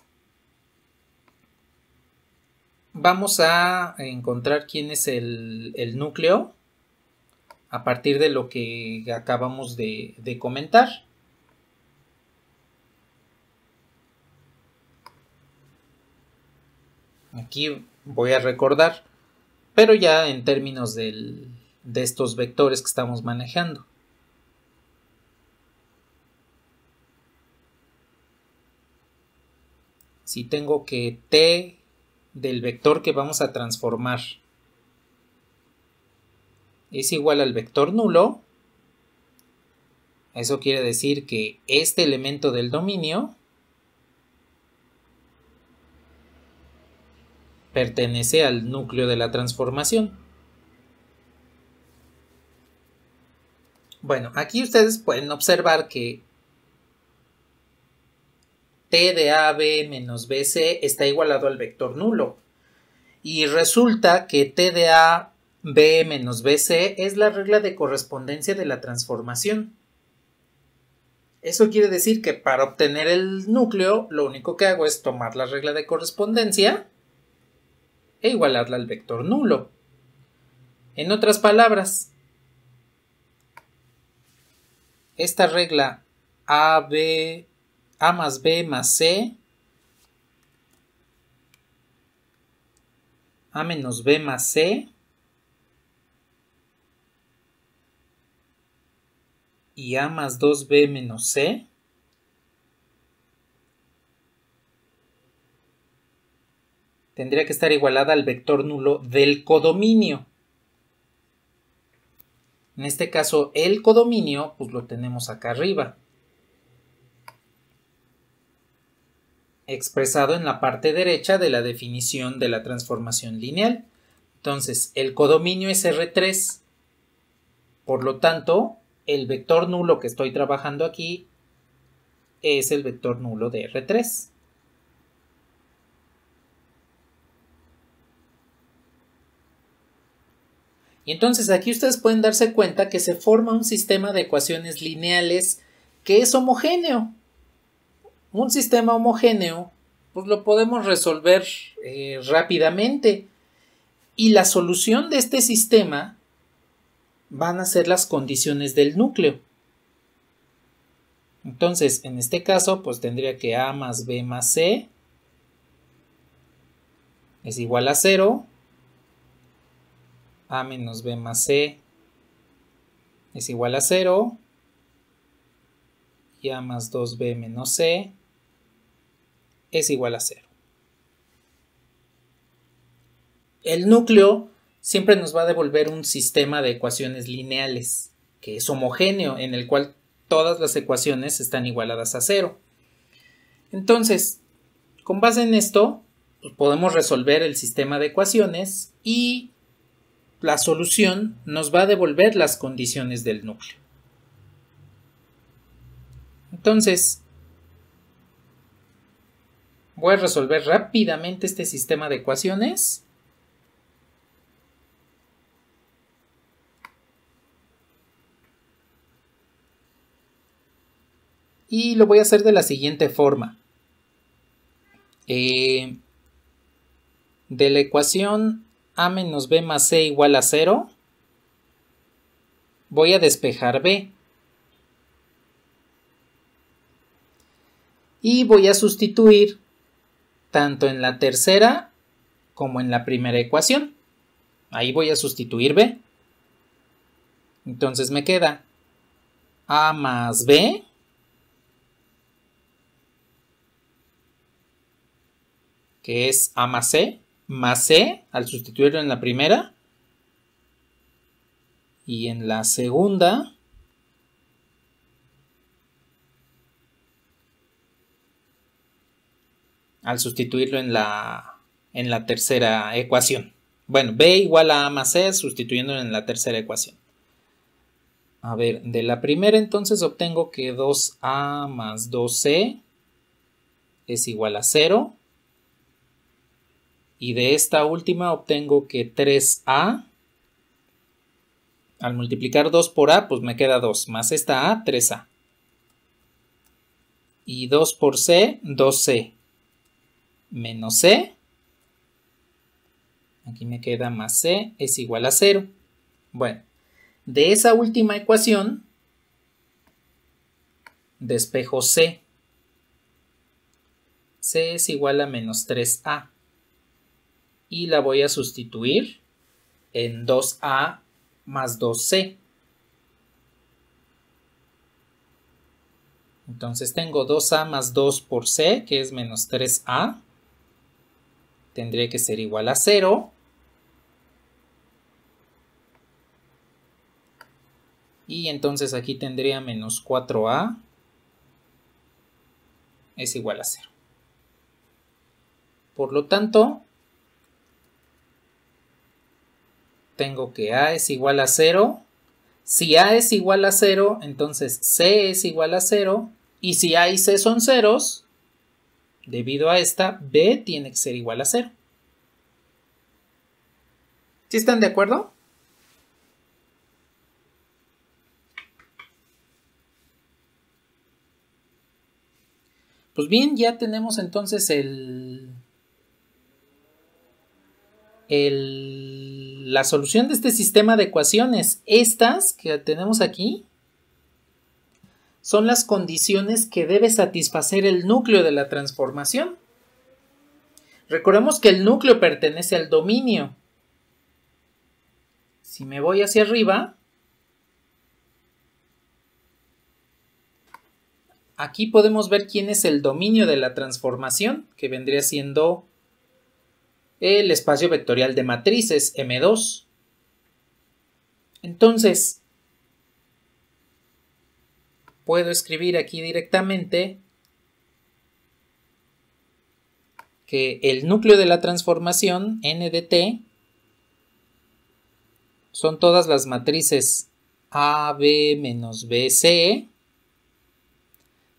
vamos a encontrar quién es el, núcleo a partir de lo que acabamos de, comentar. Aquí voy a recordar, pero ya en términos de estos vectores que estamos manejando. Si tengo que t del vector que vamos a transformar es igual al vector nulo, eso quiere decir que este elemento del dominio pertenece al núcleo de la transformación. Bueno, aquí ustedes pueden observar que t de AB menos BC está igualado al vector nulo. Y resulta que t de A B menos BC es la regla de correspondencia de la transformación. Eso quiere decir que para obtener el núcleo lo único que hago es tomar la regla de correspondencia e igualarla al vector nulo. En otras palabras, esta regla AB a más B más C. A menos B más C. Y A más 2B menos C. Tendría que estar igualada al vector nulo del codominio. En este caso, el codominio, pues lo tenemos acá arriba. Expresado en la parte derecha de la definición de la transformación lineal. Entonces, el codominio es R3. Por lo tanto, el vector nulo que estoy trabajando aquí es el vector nulo de R3. Y entonces aquí ustedes pueden darse cuenta que se forma un sistema de ecuaciones lineales que es homogéneo un sistema homogéneo, pues lo podemos resolver eh, rápidamente. Y la solución de este sistema van a ser las condiciones del núcleo. Entonces, en este caso, pues tendría que A más B más C es igual a 0. A menos B más C es igual a 0. Y A más 2B menos C es igual a cero. El núcleo siempre nos va a devolver un sistema de ecuaciones lineales, que es homogéneo, en el cual todas las ecuaciones están igualadas a cero. Entonces, con base en esto, pues, podemos resolver el sistema de ecuaciones y la solución nos va a devolver las condiciones del núcleo. Entonces, Voy a resolver rápidamente este sistema de ecuaciones. Y lo voy a hacer de la siguiente forma. Eh, de la ecuación a menos b más c igual a 0, voy a despejar b. Y voy a sustituir tanto en la tercera como en la primera ecuación. Ahí voy a sustituir b. Entonces me queda a más b que es a más c, más c al sustituirlo en la primera, Y en la segunda al sustituirlo en la, en la tercera ecuación. Bueno, b igual a a más c sustituyéndolo en la tercera ecuación. A ver, de la primera entonces obtengo que 2a más 2c es igual a 0. Y de esta última obtengo que 3a, al multiplicar 2 por a, pues me queda 2, más esta a, 3a. Y 2 por c, 2c menos c. Aquí me queda más c es igual a 0. Bueno, de esa última ecuación, despejo c. c es igual a menos 3a. Y la voy a sustituir en 2a más 2c. Entonces tengo 2a más 2 por c, que es menos 3a tendría que ser igual a 0. Y entonces aquí tendría menos 4a es igual a 0. Por lo tanto, tengo que a es igual a 0. Si a es igual a 0, entonces c es igual a 0. Y si a y c son ceros, Debido a esta, b tiene que ser igual a 0. ¿Sí están de acuerdo? Pues bien, ya tenemos entonces el, el, la solución de este sistema de ecuaciones. Estas que tenemos aquí son las condiciones que debe satisfacer el núcleo de la transformación. Recordemos que el núcleo pertenece al dominio. Si me voy hacia arriba, aquí podemos ver quién es el dominio de la transformación, que vendría siendo el espacio vectorial de matrices M2. Entonces, puedo escribir aquí directamente que el núcleo de la transformación n de t son todas las matrices A, B menos B, C,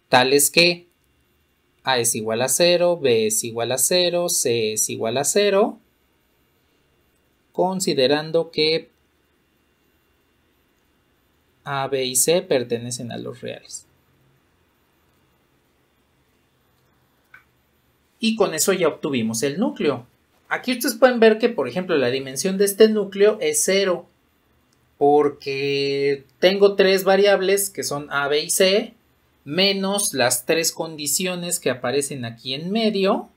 tales que A es igual a 0, B es igual a 0, C es igual a 0, considerando que a, B y C pertenecen a los reales. Y con eso ya obtuvimos el núcleo. Aquí ustedes pueden ver que, por ejemplo, la dimensión de este núcleo es 0. Porque tengo tres variables que son A, B y C, menos las tres condiciones que aparecen aquí en medio.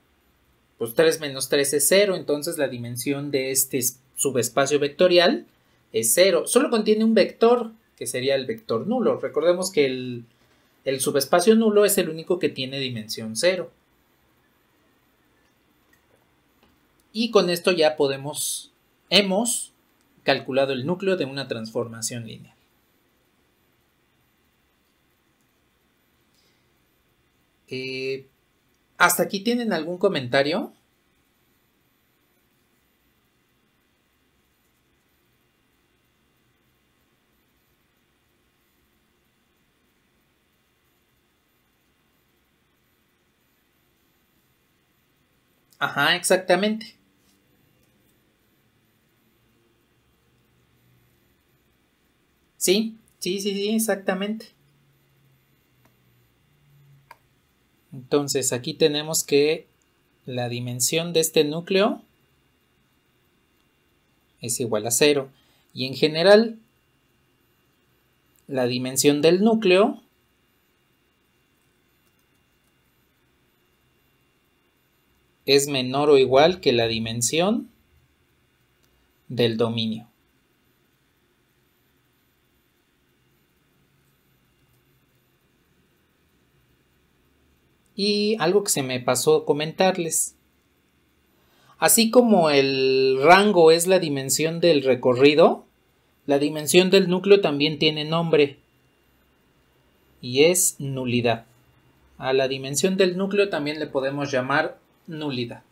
Pues 3 menos 3 es 0, entonces la dimensión de este subespacio vectorial es 0. Solo contiene un vector, que sería el vector nulo. Recordemos que el, subespacio nulo es el único que tiene dimensión 0. Y con esto ya podemos, hemos calculado el núcleo de una transformación lineal. Eh, ¿Hasta aquí tienen algún comentario? Ajá, exactamente. Sí, sí, sí, sí, exactamente. Entonces aquí tenemos que la dimensión de este núcleo es igual a cero. Y en general, la dimensión del núcleo es menor o igual que la dimensión del dominio. Y algo que se me pasó comentarles. Así como el rango es la dimensión del recorrido, La dimensión del núcleo también tiene nombre y es nulidad. A la dimensión del núcleo también le podemos llamar nulidad.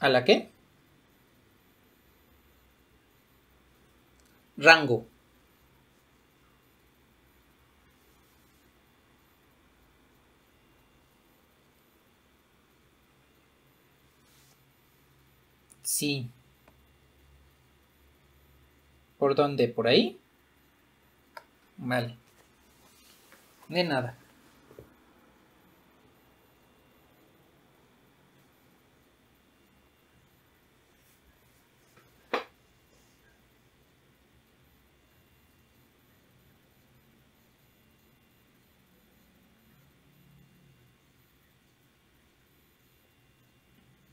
¿A la qué? Rango. Sí. ¿Por dónde? ¿Por ahí? Vale. De nada.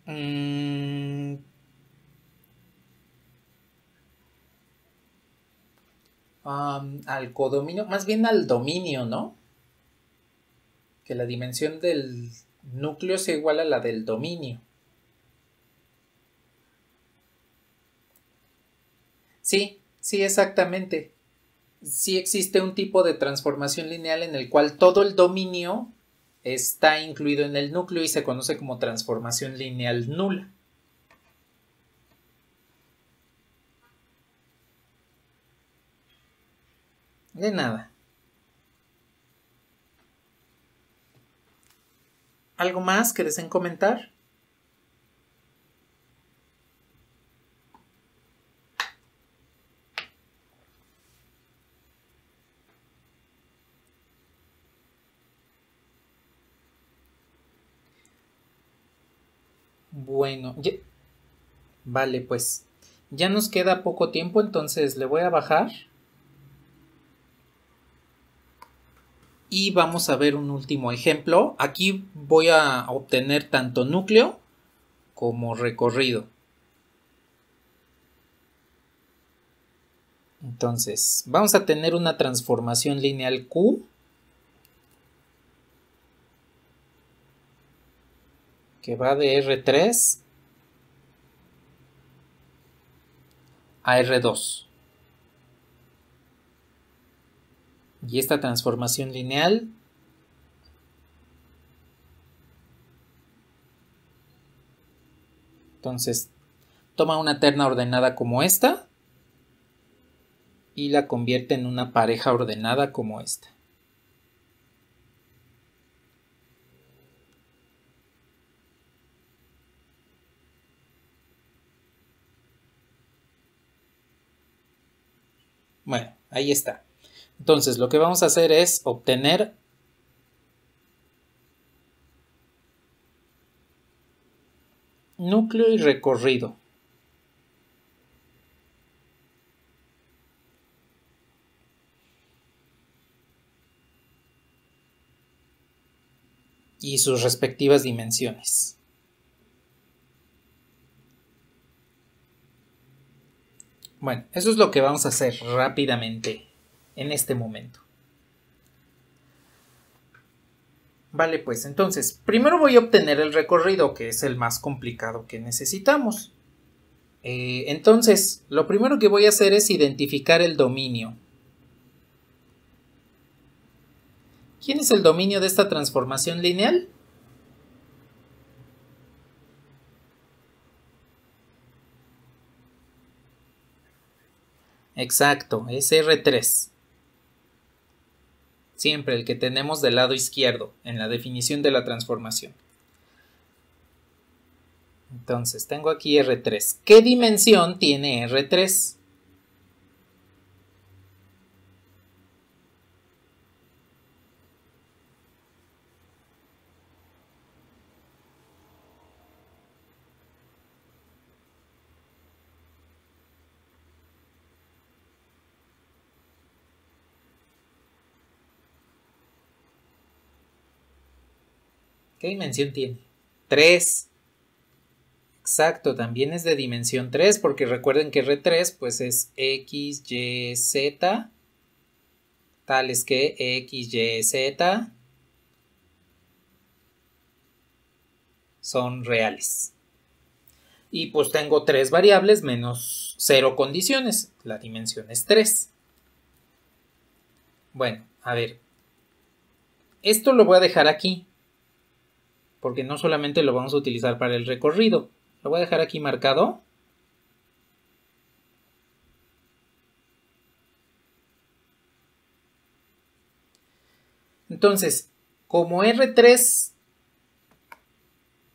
Mm, al codominio, más bien al dominio, ¿no? Que la dimensión del núcleo sea igual a la del dominio. Sí, sí, exactamente. Sí existe un tipo de transformación lineal en el cual todo el dominio está incluido en el núcleo y se conoce como transformación lineal nula. De nada. ¿Algo más que deseen comentar? Bueno, vale, pues ya nos queda poco tiempo, entonces le voy a bajar. Y vamos a ver un último ejemplo. Aquí voy a obtener tanto núcleo como recorrido. Entonces, vamos a tener una transformación lineal Q que va de R3 a R2. Y esta transformación lineal entonces toma una terna ordenada como esta y la convierte en una pareja ordenada como esta. Bueno, ahí está. Entonces, lo que vamos a hacer es obtener núcleo y recorrido. y sus respectivas dimensiones. Bueno, eso es lo que vamos a hacer rápidamente en este momento. Vale, pues entonces, primero voy a obtener el recorrido, que es el más complicado que necesitamos. Eh, entonces, lo primero que voy a hacer es identificar el dominio. ¿Quién es el dominio de esta transformación lineal? Exacto, es R3. Siempre el que tenemos del lado izquierdo en la definición de la transformación. Entonces, tengo aquí R3. ¿Qué dimensión tiene R3? ¿Qué dimensión tiene? 3. Exacto, también es de dimensión 3 porque recuerden que R3 pues es X, Y, Z, tales que X, Y, Z son reales. Y pues tengo tres variables menos cero condiciones. La dimensión es 3. Bueno, a ver. Esto lo voy a dejar aquí. Porque no solamente lo vamos a utilizar para el recorrido. Lo voy a dejar aquí marcado. Entonces, como R3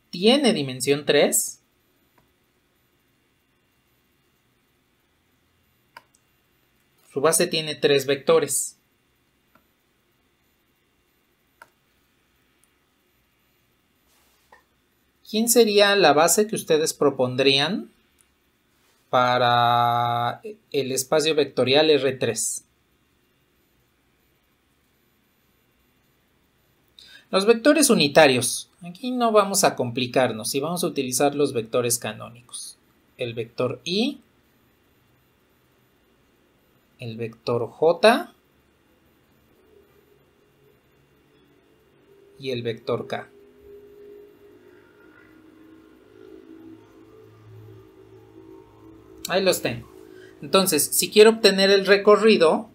tiene dimensión 3, su base tiene tres vectores. ¿Quién sería la base que ustedes propondrían para el espacio vectorial R3? Los vectores unitarios. Aquí no vamos a complicarnos y vamos a utilizar los vectores canónicos. El vector i, el vector j y el vector k. Ahí los tengo. Entonces, si quiero obtener el recorrido,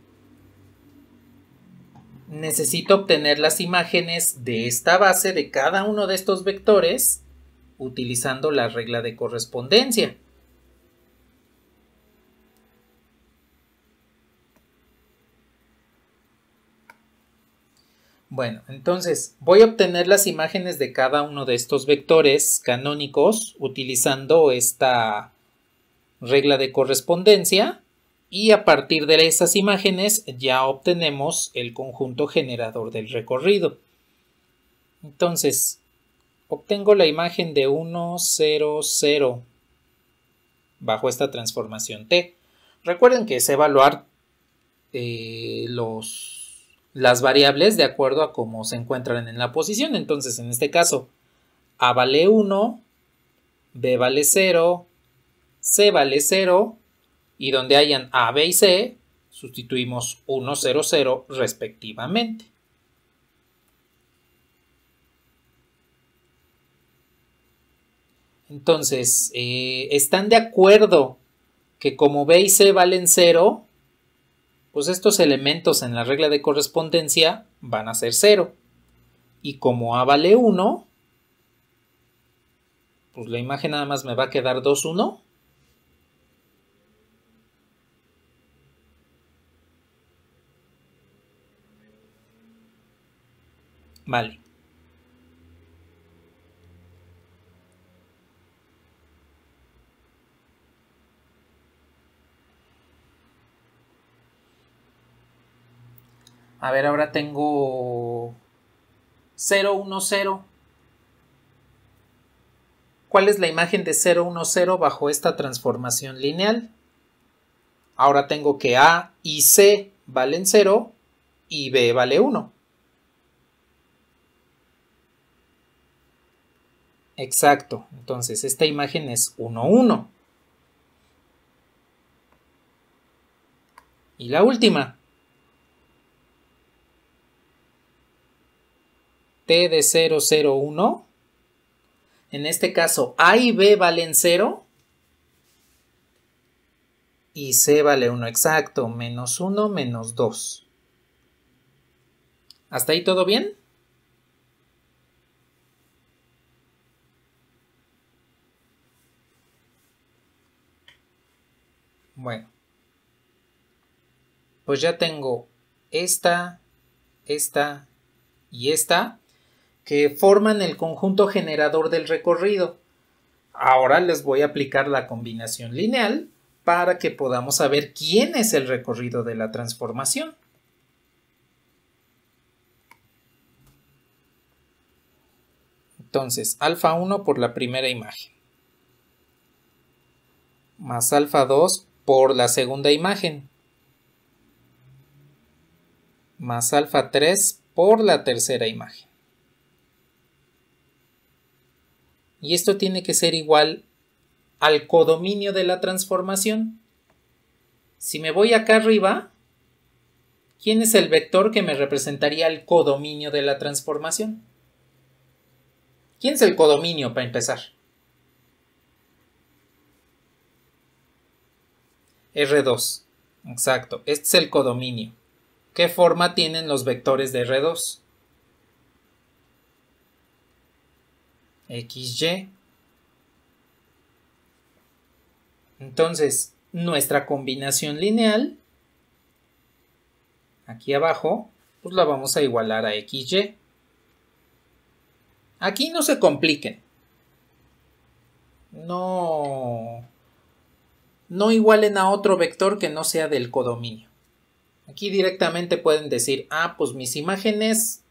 necesito obtener las imágenes de esta base de cada uno de estos vectores utilizando la regla de correspondencia. Bueno, entonces voy a obtener las imágenes de cada uno de estos vectores canónicos utilizando esta regla de correspondencia y a partir de esas imágenes ya obtenemos el conjunto generador del recorrido. Entonces, obtengo la imagen de 1, 0, 0 bajo esta transformación T. Recuerden que es evaluar eh, los, las variables de acuerdo a cómo se encuentran en la posición. Entonces, en este caso, A vale 1, B vale 0, C vale 0 y donde hayan A, B y C, sustituimos 1, 0, 0 respectivamente. Entonces, eh, ¿están de acuerdo que como B y C valen 0? Pues estos elementos en la regla de correspondencia van a ser 0. Y como A vale 1, pues la imagen nada más me va a quedar 2, 1. Vale. A ver, ahora tengo 0, 1, 0. ¿Cuál es la imagen de 0, 1, 0 bajo esta transformación lineal? Ahora tengo que A y C valen 0 y B vale 1. Exacto. Entonces, esta imagen es 1, 1. Y la última. T de 0, 0, 1. En este caso, A y B valen 0. Y C vale 1 exacto. Menos 1, menos 2. ¿Hasta ahí todo bien? Bueno, pues ya tengo esta, esta y esta que forman el conjunto generador del recorrido. Ahora les voy a aplicar la combinación lineal para que podamos saber quién es el recorrido de la transformación. Entonces, alfa 1 por la primera imagen, más alfa 2 por la segunda imagen, más alfa 3 por la tercera imagen. Y esto tiene que ser igual al codominio de la transformación. Si me voy acá arriba, ¿quién es el vector que me representaría el codominio de la transformación? ¿Quién es el codominio para empezar? R2. Exacto, este es el codominio. ¿Qué forma tienen los vectores de R2? XY. Entonces, nuestra combinación lineal, aquí abajo, pues la vamos a igualar a XY. Aquí no se compliquen. No, no igualen a otro vector que no sea del codominio. Aquí directamente pueden decir, ah, pues mis imágenes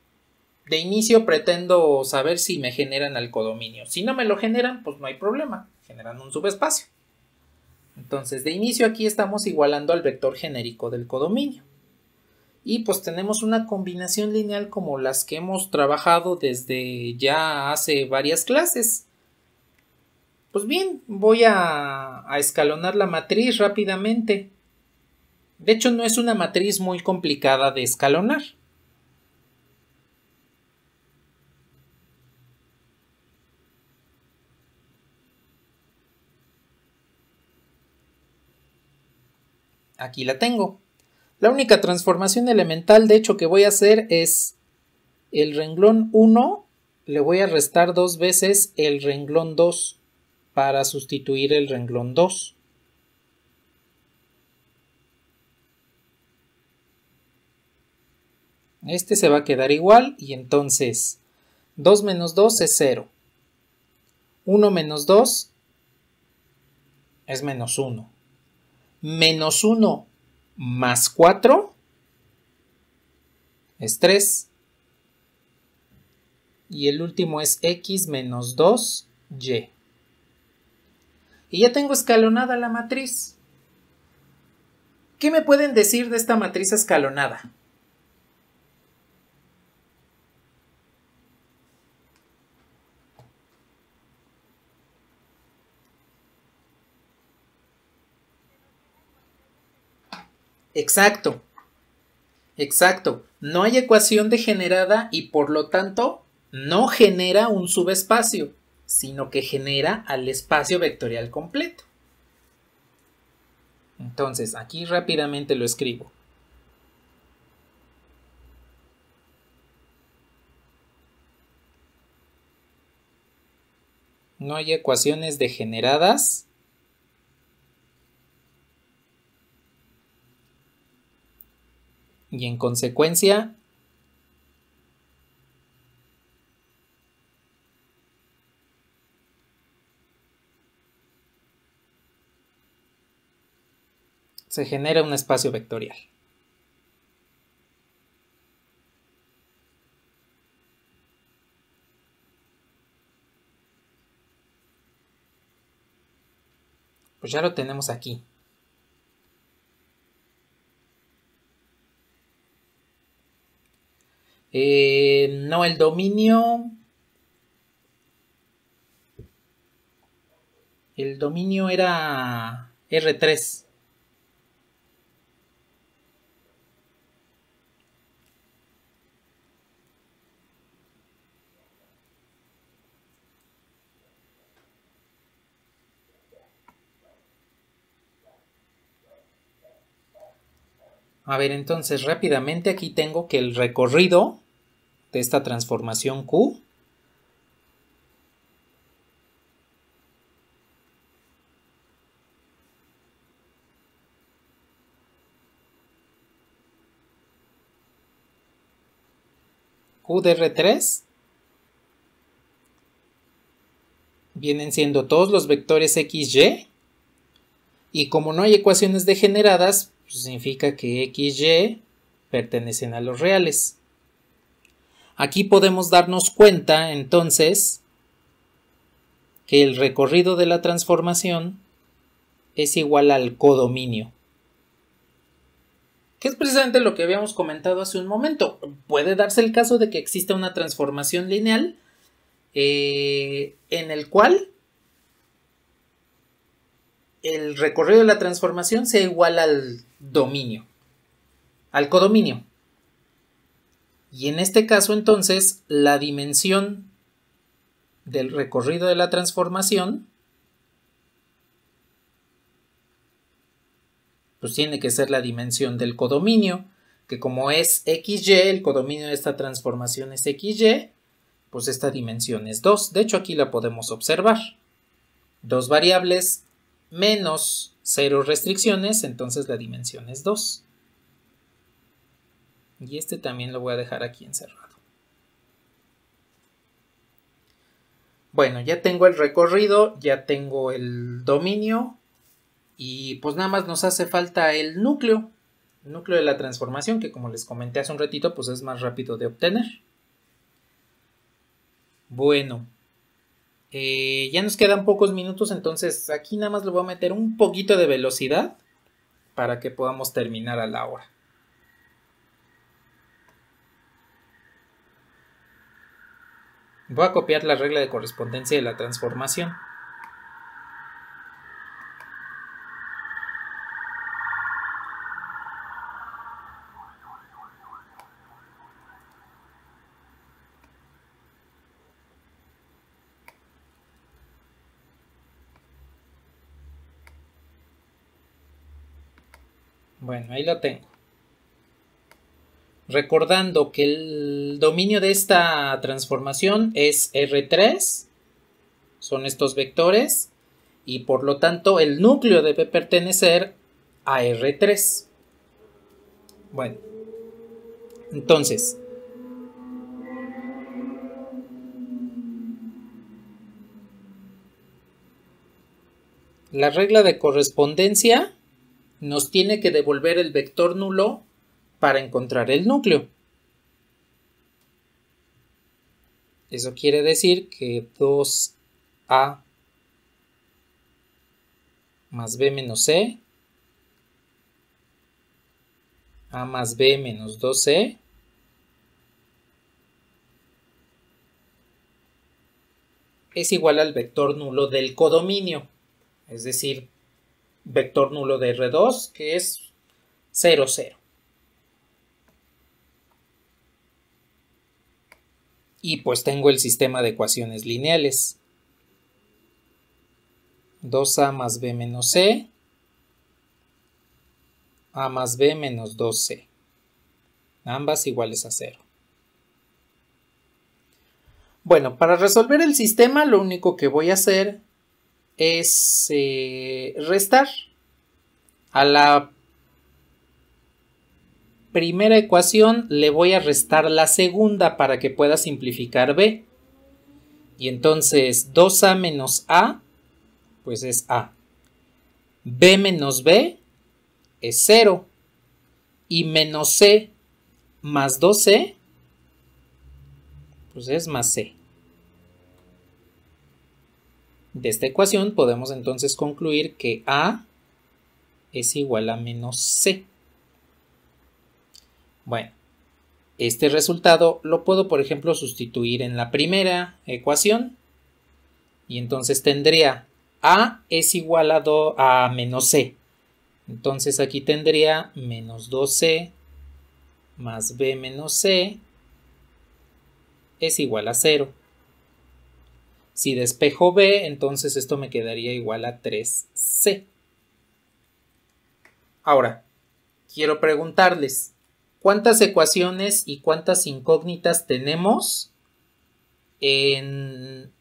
de inicio pretendo saber si me generan al codominio. Si no me lo generan, pues no hay problema, generan un subespacio. Entonces, de inicio aquí estamos igualando al vector genérico del codominio. Y pues tenemos una combinación lineal como las que hemos trabajado desde ya hace varias clases. Pues bien, voy a, escalonar la matriz rápidamente. De hecho, no es una matriz muy complicada de escalonar. Aquí la tengo. La única transformación elemental, de hecho, que voy a hacer es el renglón 1, le voy a restar dos veces el renglón 2 para sustituir el renglón 2. Este se va a quedar igual y entonces 2 menos 2 es 0. 1 menos 2 es menos 1 menos 1 más 4 es 3. Y el último es x menos 2y. Y ya tengo escalonada la matriz. ¿Qué me pueden decir de esta matriz escalonada? Exacto. Exacto. No hay ecuación degenerada y por lo tanto no genera un subespacio, sino que genera al espacio vectorial completo. Entonces, aquí rápidamente lo escribo. No hay ecuaciones degeneradas y en consecuencia se genera un espacio vectorial. Pues ya lo tenemos aquí. Eh, no, el dominio. El dominio era R3. A ver, entonces rápidamente aquí tengo que el recorrido de esta transformación Q. Q de R3 vienen siendo todos los vectores XY y como no hay ecuaciones degeneradas, pues significa que XY pertenecen a los reales. Aquí podemos darnos cuenta entonces que el recorrido de la transformación es igual al codominio. Que es precisamente lo que habíamos comentado hace un momento. Puede darse el caso de que exista una transformación lineal eh, en el cual el recorrido de la transformación sea igual al dominio, al codominio. Y en este caso entonces la dimensión del recorrido de la transformación, pues tiene que ser la dimensión del codominio, que como es XY, el codominio de esta transformación es XY, pues esta dimensión es 2. De hecho, aquí la podemos observar. Dos variables menos cero restricciones, entonces la dimensión es 2. Y este también lo voy a dejar aquí encerrado. Bueno, ya tengo el recorrido, ya tengo el dominio y pues nada más nos hace falta el núcleo, el núcleo de la transformación que como les comenté hace un ratito pues es más rápido de obtener. Bueno, eh, ya nos quedan pocos minutos entonces aquí nada más le voy a meter un poquito de velocidad para que podamos terminar a la hora. Voy a copiar la regla de correspondencia de la transformación. Bueno, ahí lo tengo recordando que el dominio de esta transformación es R3, son estos vectores, y por lo tanto el núcleo debe pertenecer a R3. Bueno, entonces, la regla de correspondencia nos tiene que devolver el vector nulo para encontrar el núcleo. Eso quiere decir que 2a más b menos c, a más b menos 2c, es igual al vector nulo del codominio, es decir, vector nulo de R2, que es 0, 0. y pues tengo el sistema de ecuaciones lineales. 2a más b menos c, a más b menos 2c, ambas iguales a 0. Bueno, para resolver el sistema lo único que voy a hacer es eh, restar a la primera ecuación le voy a restar la segunda para que pueda simplificar b. Y entonces 2a menos a, pues es a. b menos b es 0. Y menos c más 2c, pues es más c. De esta ecuación podemos entonces concluir que a es igual a menos c. Bueno, este resultado lo puedo, por ejemplo, sustituir en la primera ecuación. Y entonces tendría A es igual a, a menos C. Entonces aquí tendría menos 2C más B menos C es igual a 0. Si despejo B, entonces esto me quedaría igual a 3C. Ahora, quiero preguntarles, ¿Cuántas ecuaciones y cuántas incógnitas tenemos en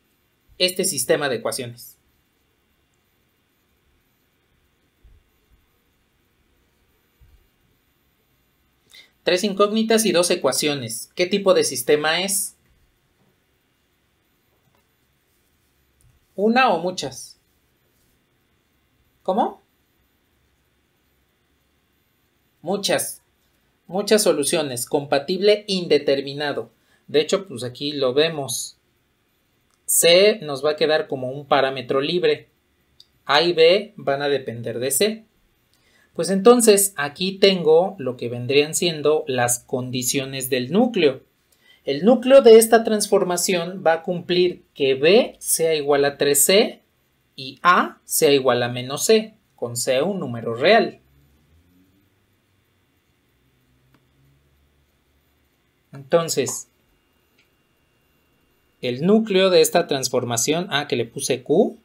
este sistema de ecuaciones? Tres incógnitas y dos ecuaciones. ¿Qué tipo de sistema es? ¿Una o muchas? ¿Cómo? Muchas muchas soluciones, compatible indeterminado. De hecho, pues aquí lo vemos. C nos va a quedar como un parámetro libre. A y B van a depender de C. Pues entonces aquí tengo lo que vendrían siendo las condiciones del núcleo. El núcleo de esta transformación va a cumplir que B sea igual a 3C y A sea igual a menos C, con C un número real. Entonces, el núcleo de esta transformación, ah, que le puse Q,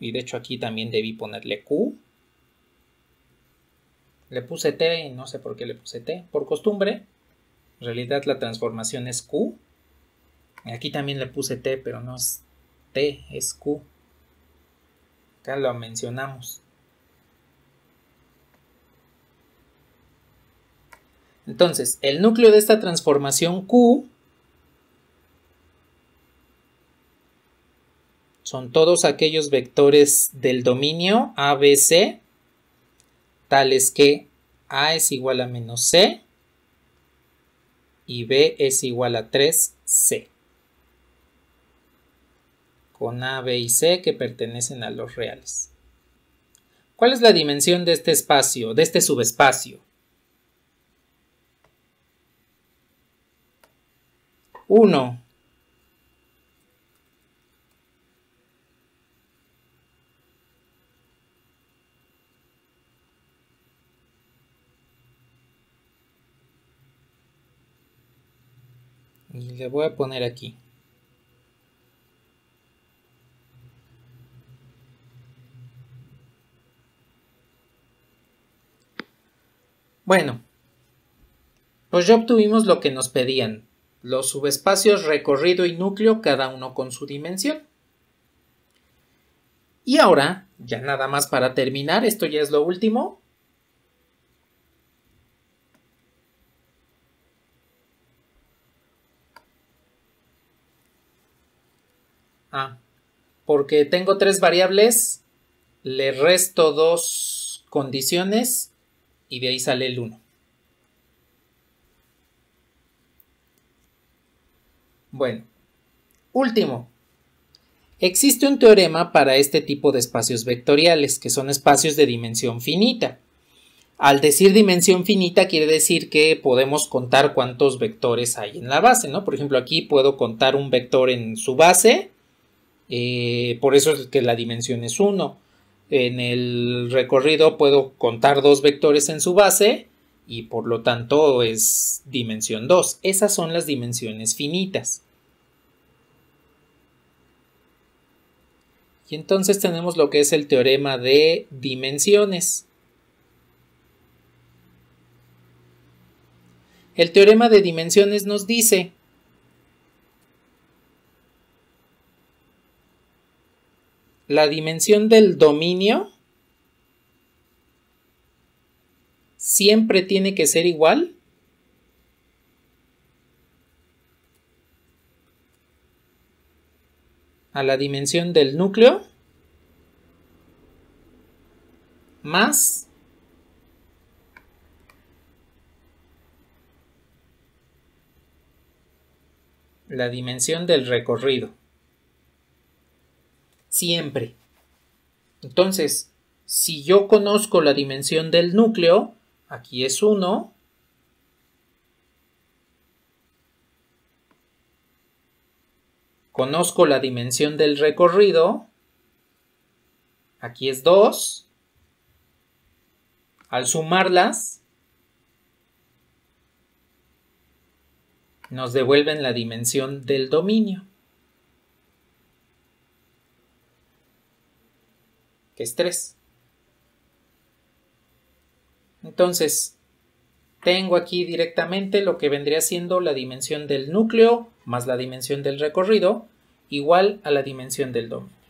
y de hecho aquí también debí ponerle Q. Le puse T y no sé por qué le puse T, por costumbre. En realidad la transformación es Q. Aquí también le puse T, pero no es T, es Q. Acá lo mencionamos. Entonces, el núcleo de esta transformación Q son todos aquellos vectores del dominio ABC, tales que A es igual a menos C y B es igual a 3C con A, B y C que pertenecen a los reales. ¿Cuál es la dimensión de este espacio, de este subespacio? 1. Y voy a poner aquí. Bueno, pues ya obtuvimos lo que nos pedían, los subespacios recorrido y núcleo, cada uno con su dimensión. Y ahora, ya nada más para terminar, esto ya es lo último. Ah, porque tengo tres variables, le resto dos condiciones y de ahí sale el 1. Bueno, último. Existe un teorema para este tipo de espacios vectoriales, que son espacios de dimensión finita. Al decir dimensión finita quiere decir que podemos contar cuántos vectores hay en la base, ¿no? Por ejemplo, aquí puedo contar un vector en su base, eh, por eso es que la dimensión es 1 en el recorrido puedo contar dos vectores en su base y por lo tanto es dimensión 2. Esas son las dimensiones finitas. Y entonces tenemos lo que es el teorema de dimensiones. El teorema de dimensiones nos dice la dimensión del dominio siempre tiene que ser igual a la dimensión del núcleo más la dimensión del recorrido siempre. Entonces, si yo conozco la dimensión del núcleo, aquí es 1, conozco la dimensión del recorrido, aquí es 2, al sumarlas, nos devuelven la dimensión del dominio. Que es 3. Entonces, tengo aquí directamente lo que vendría siendo la dimensión del núcleo más la dimensión del recorrido igual a la dimensión del dominio.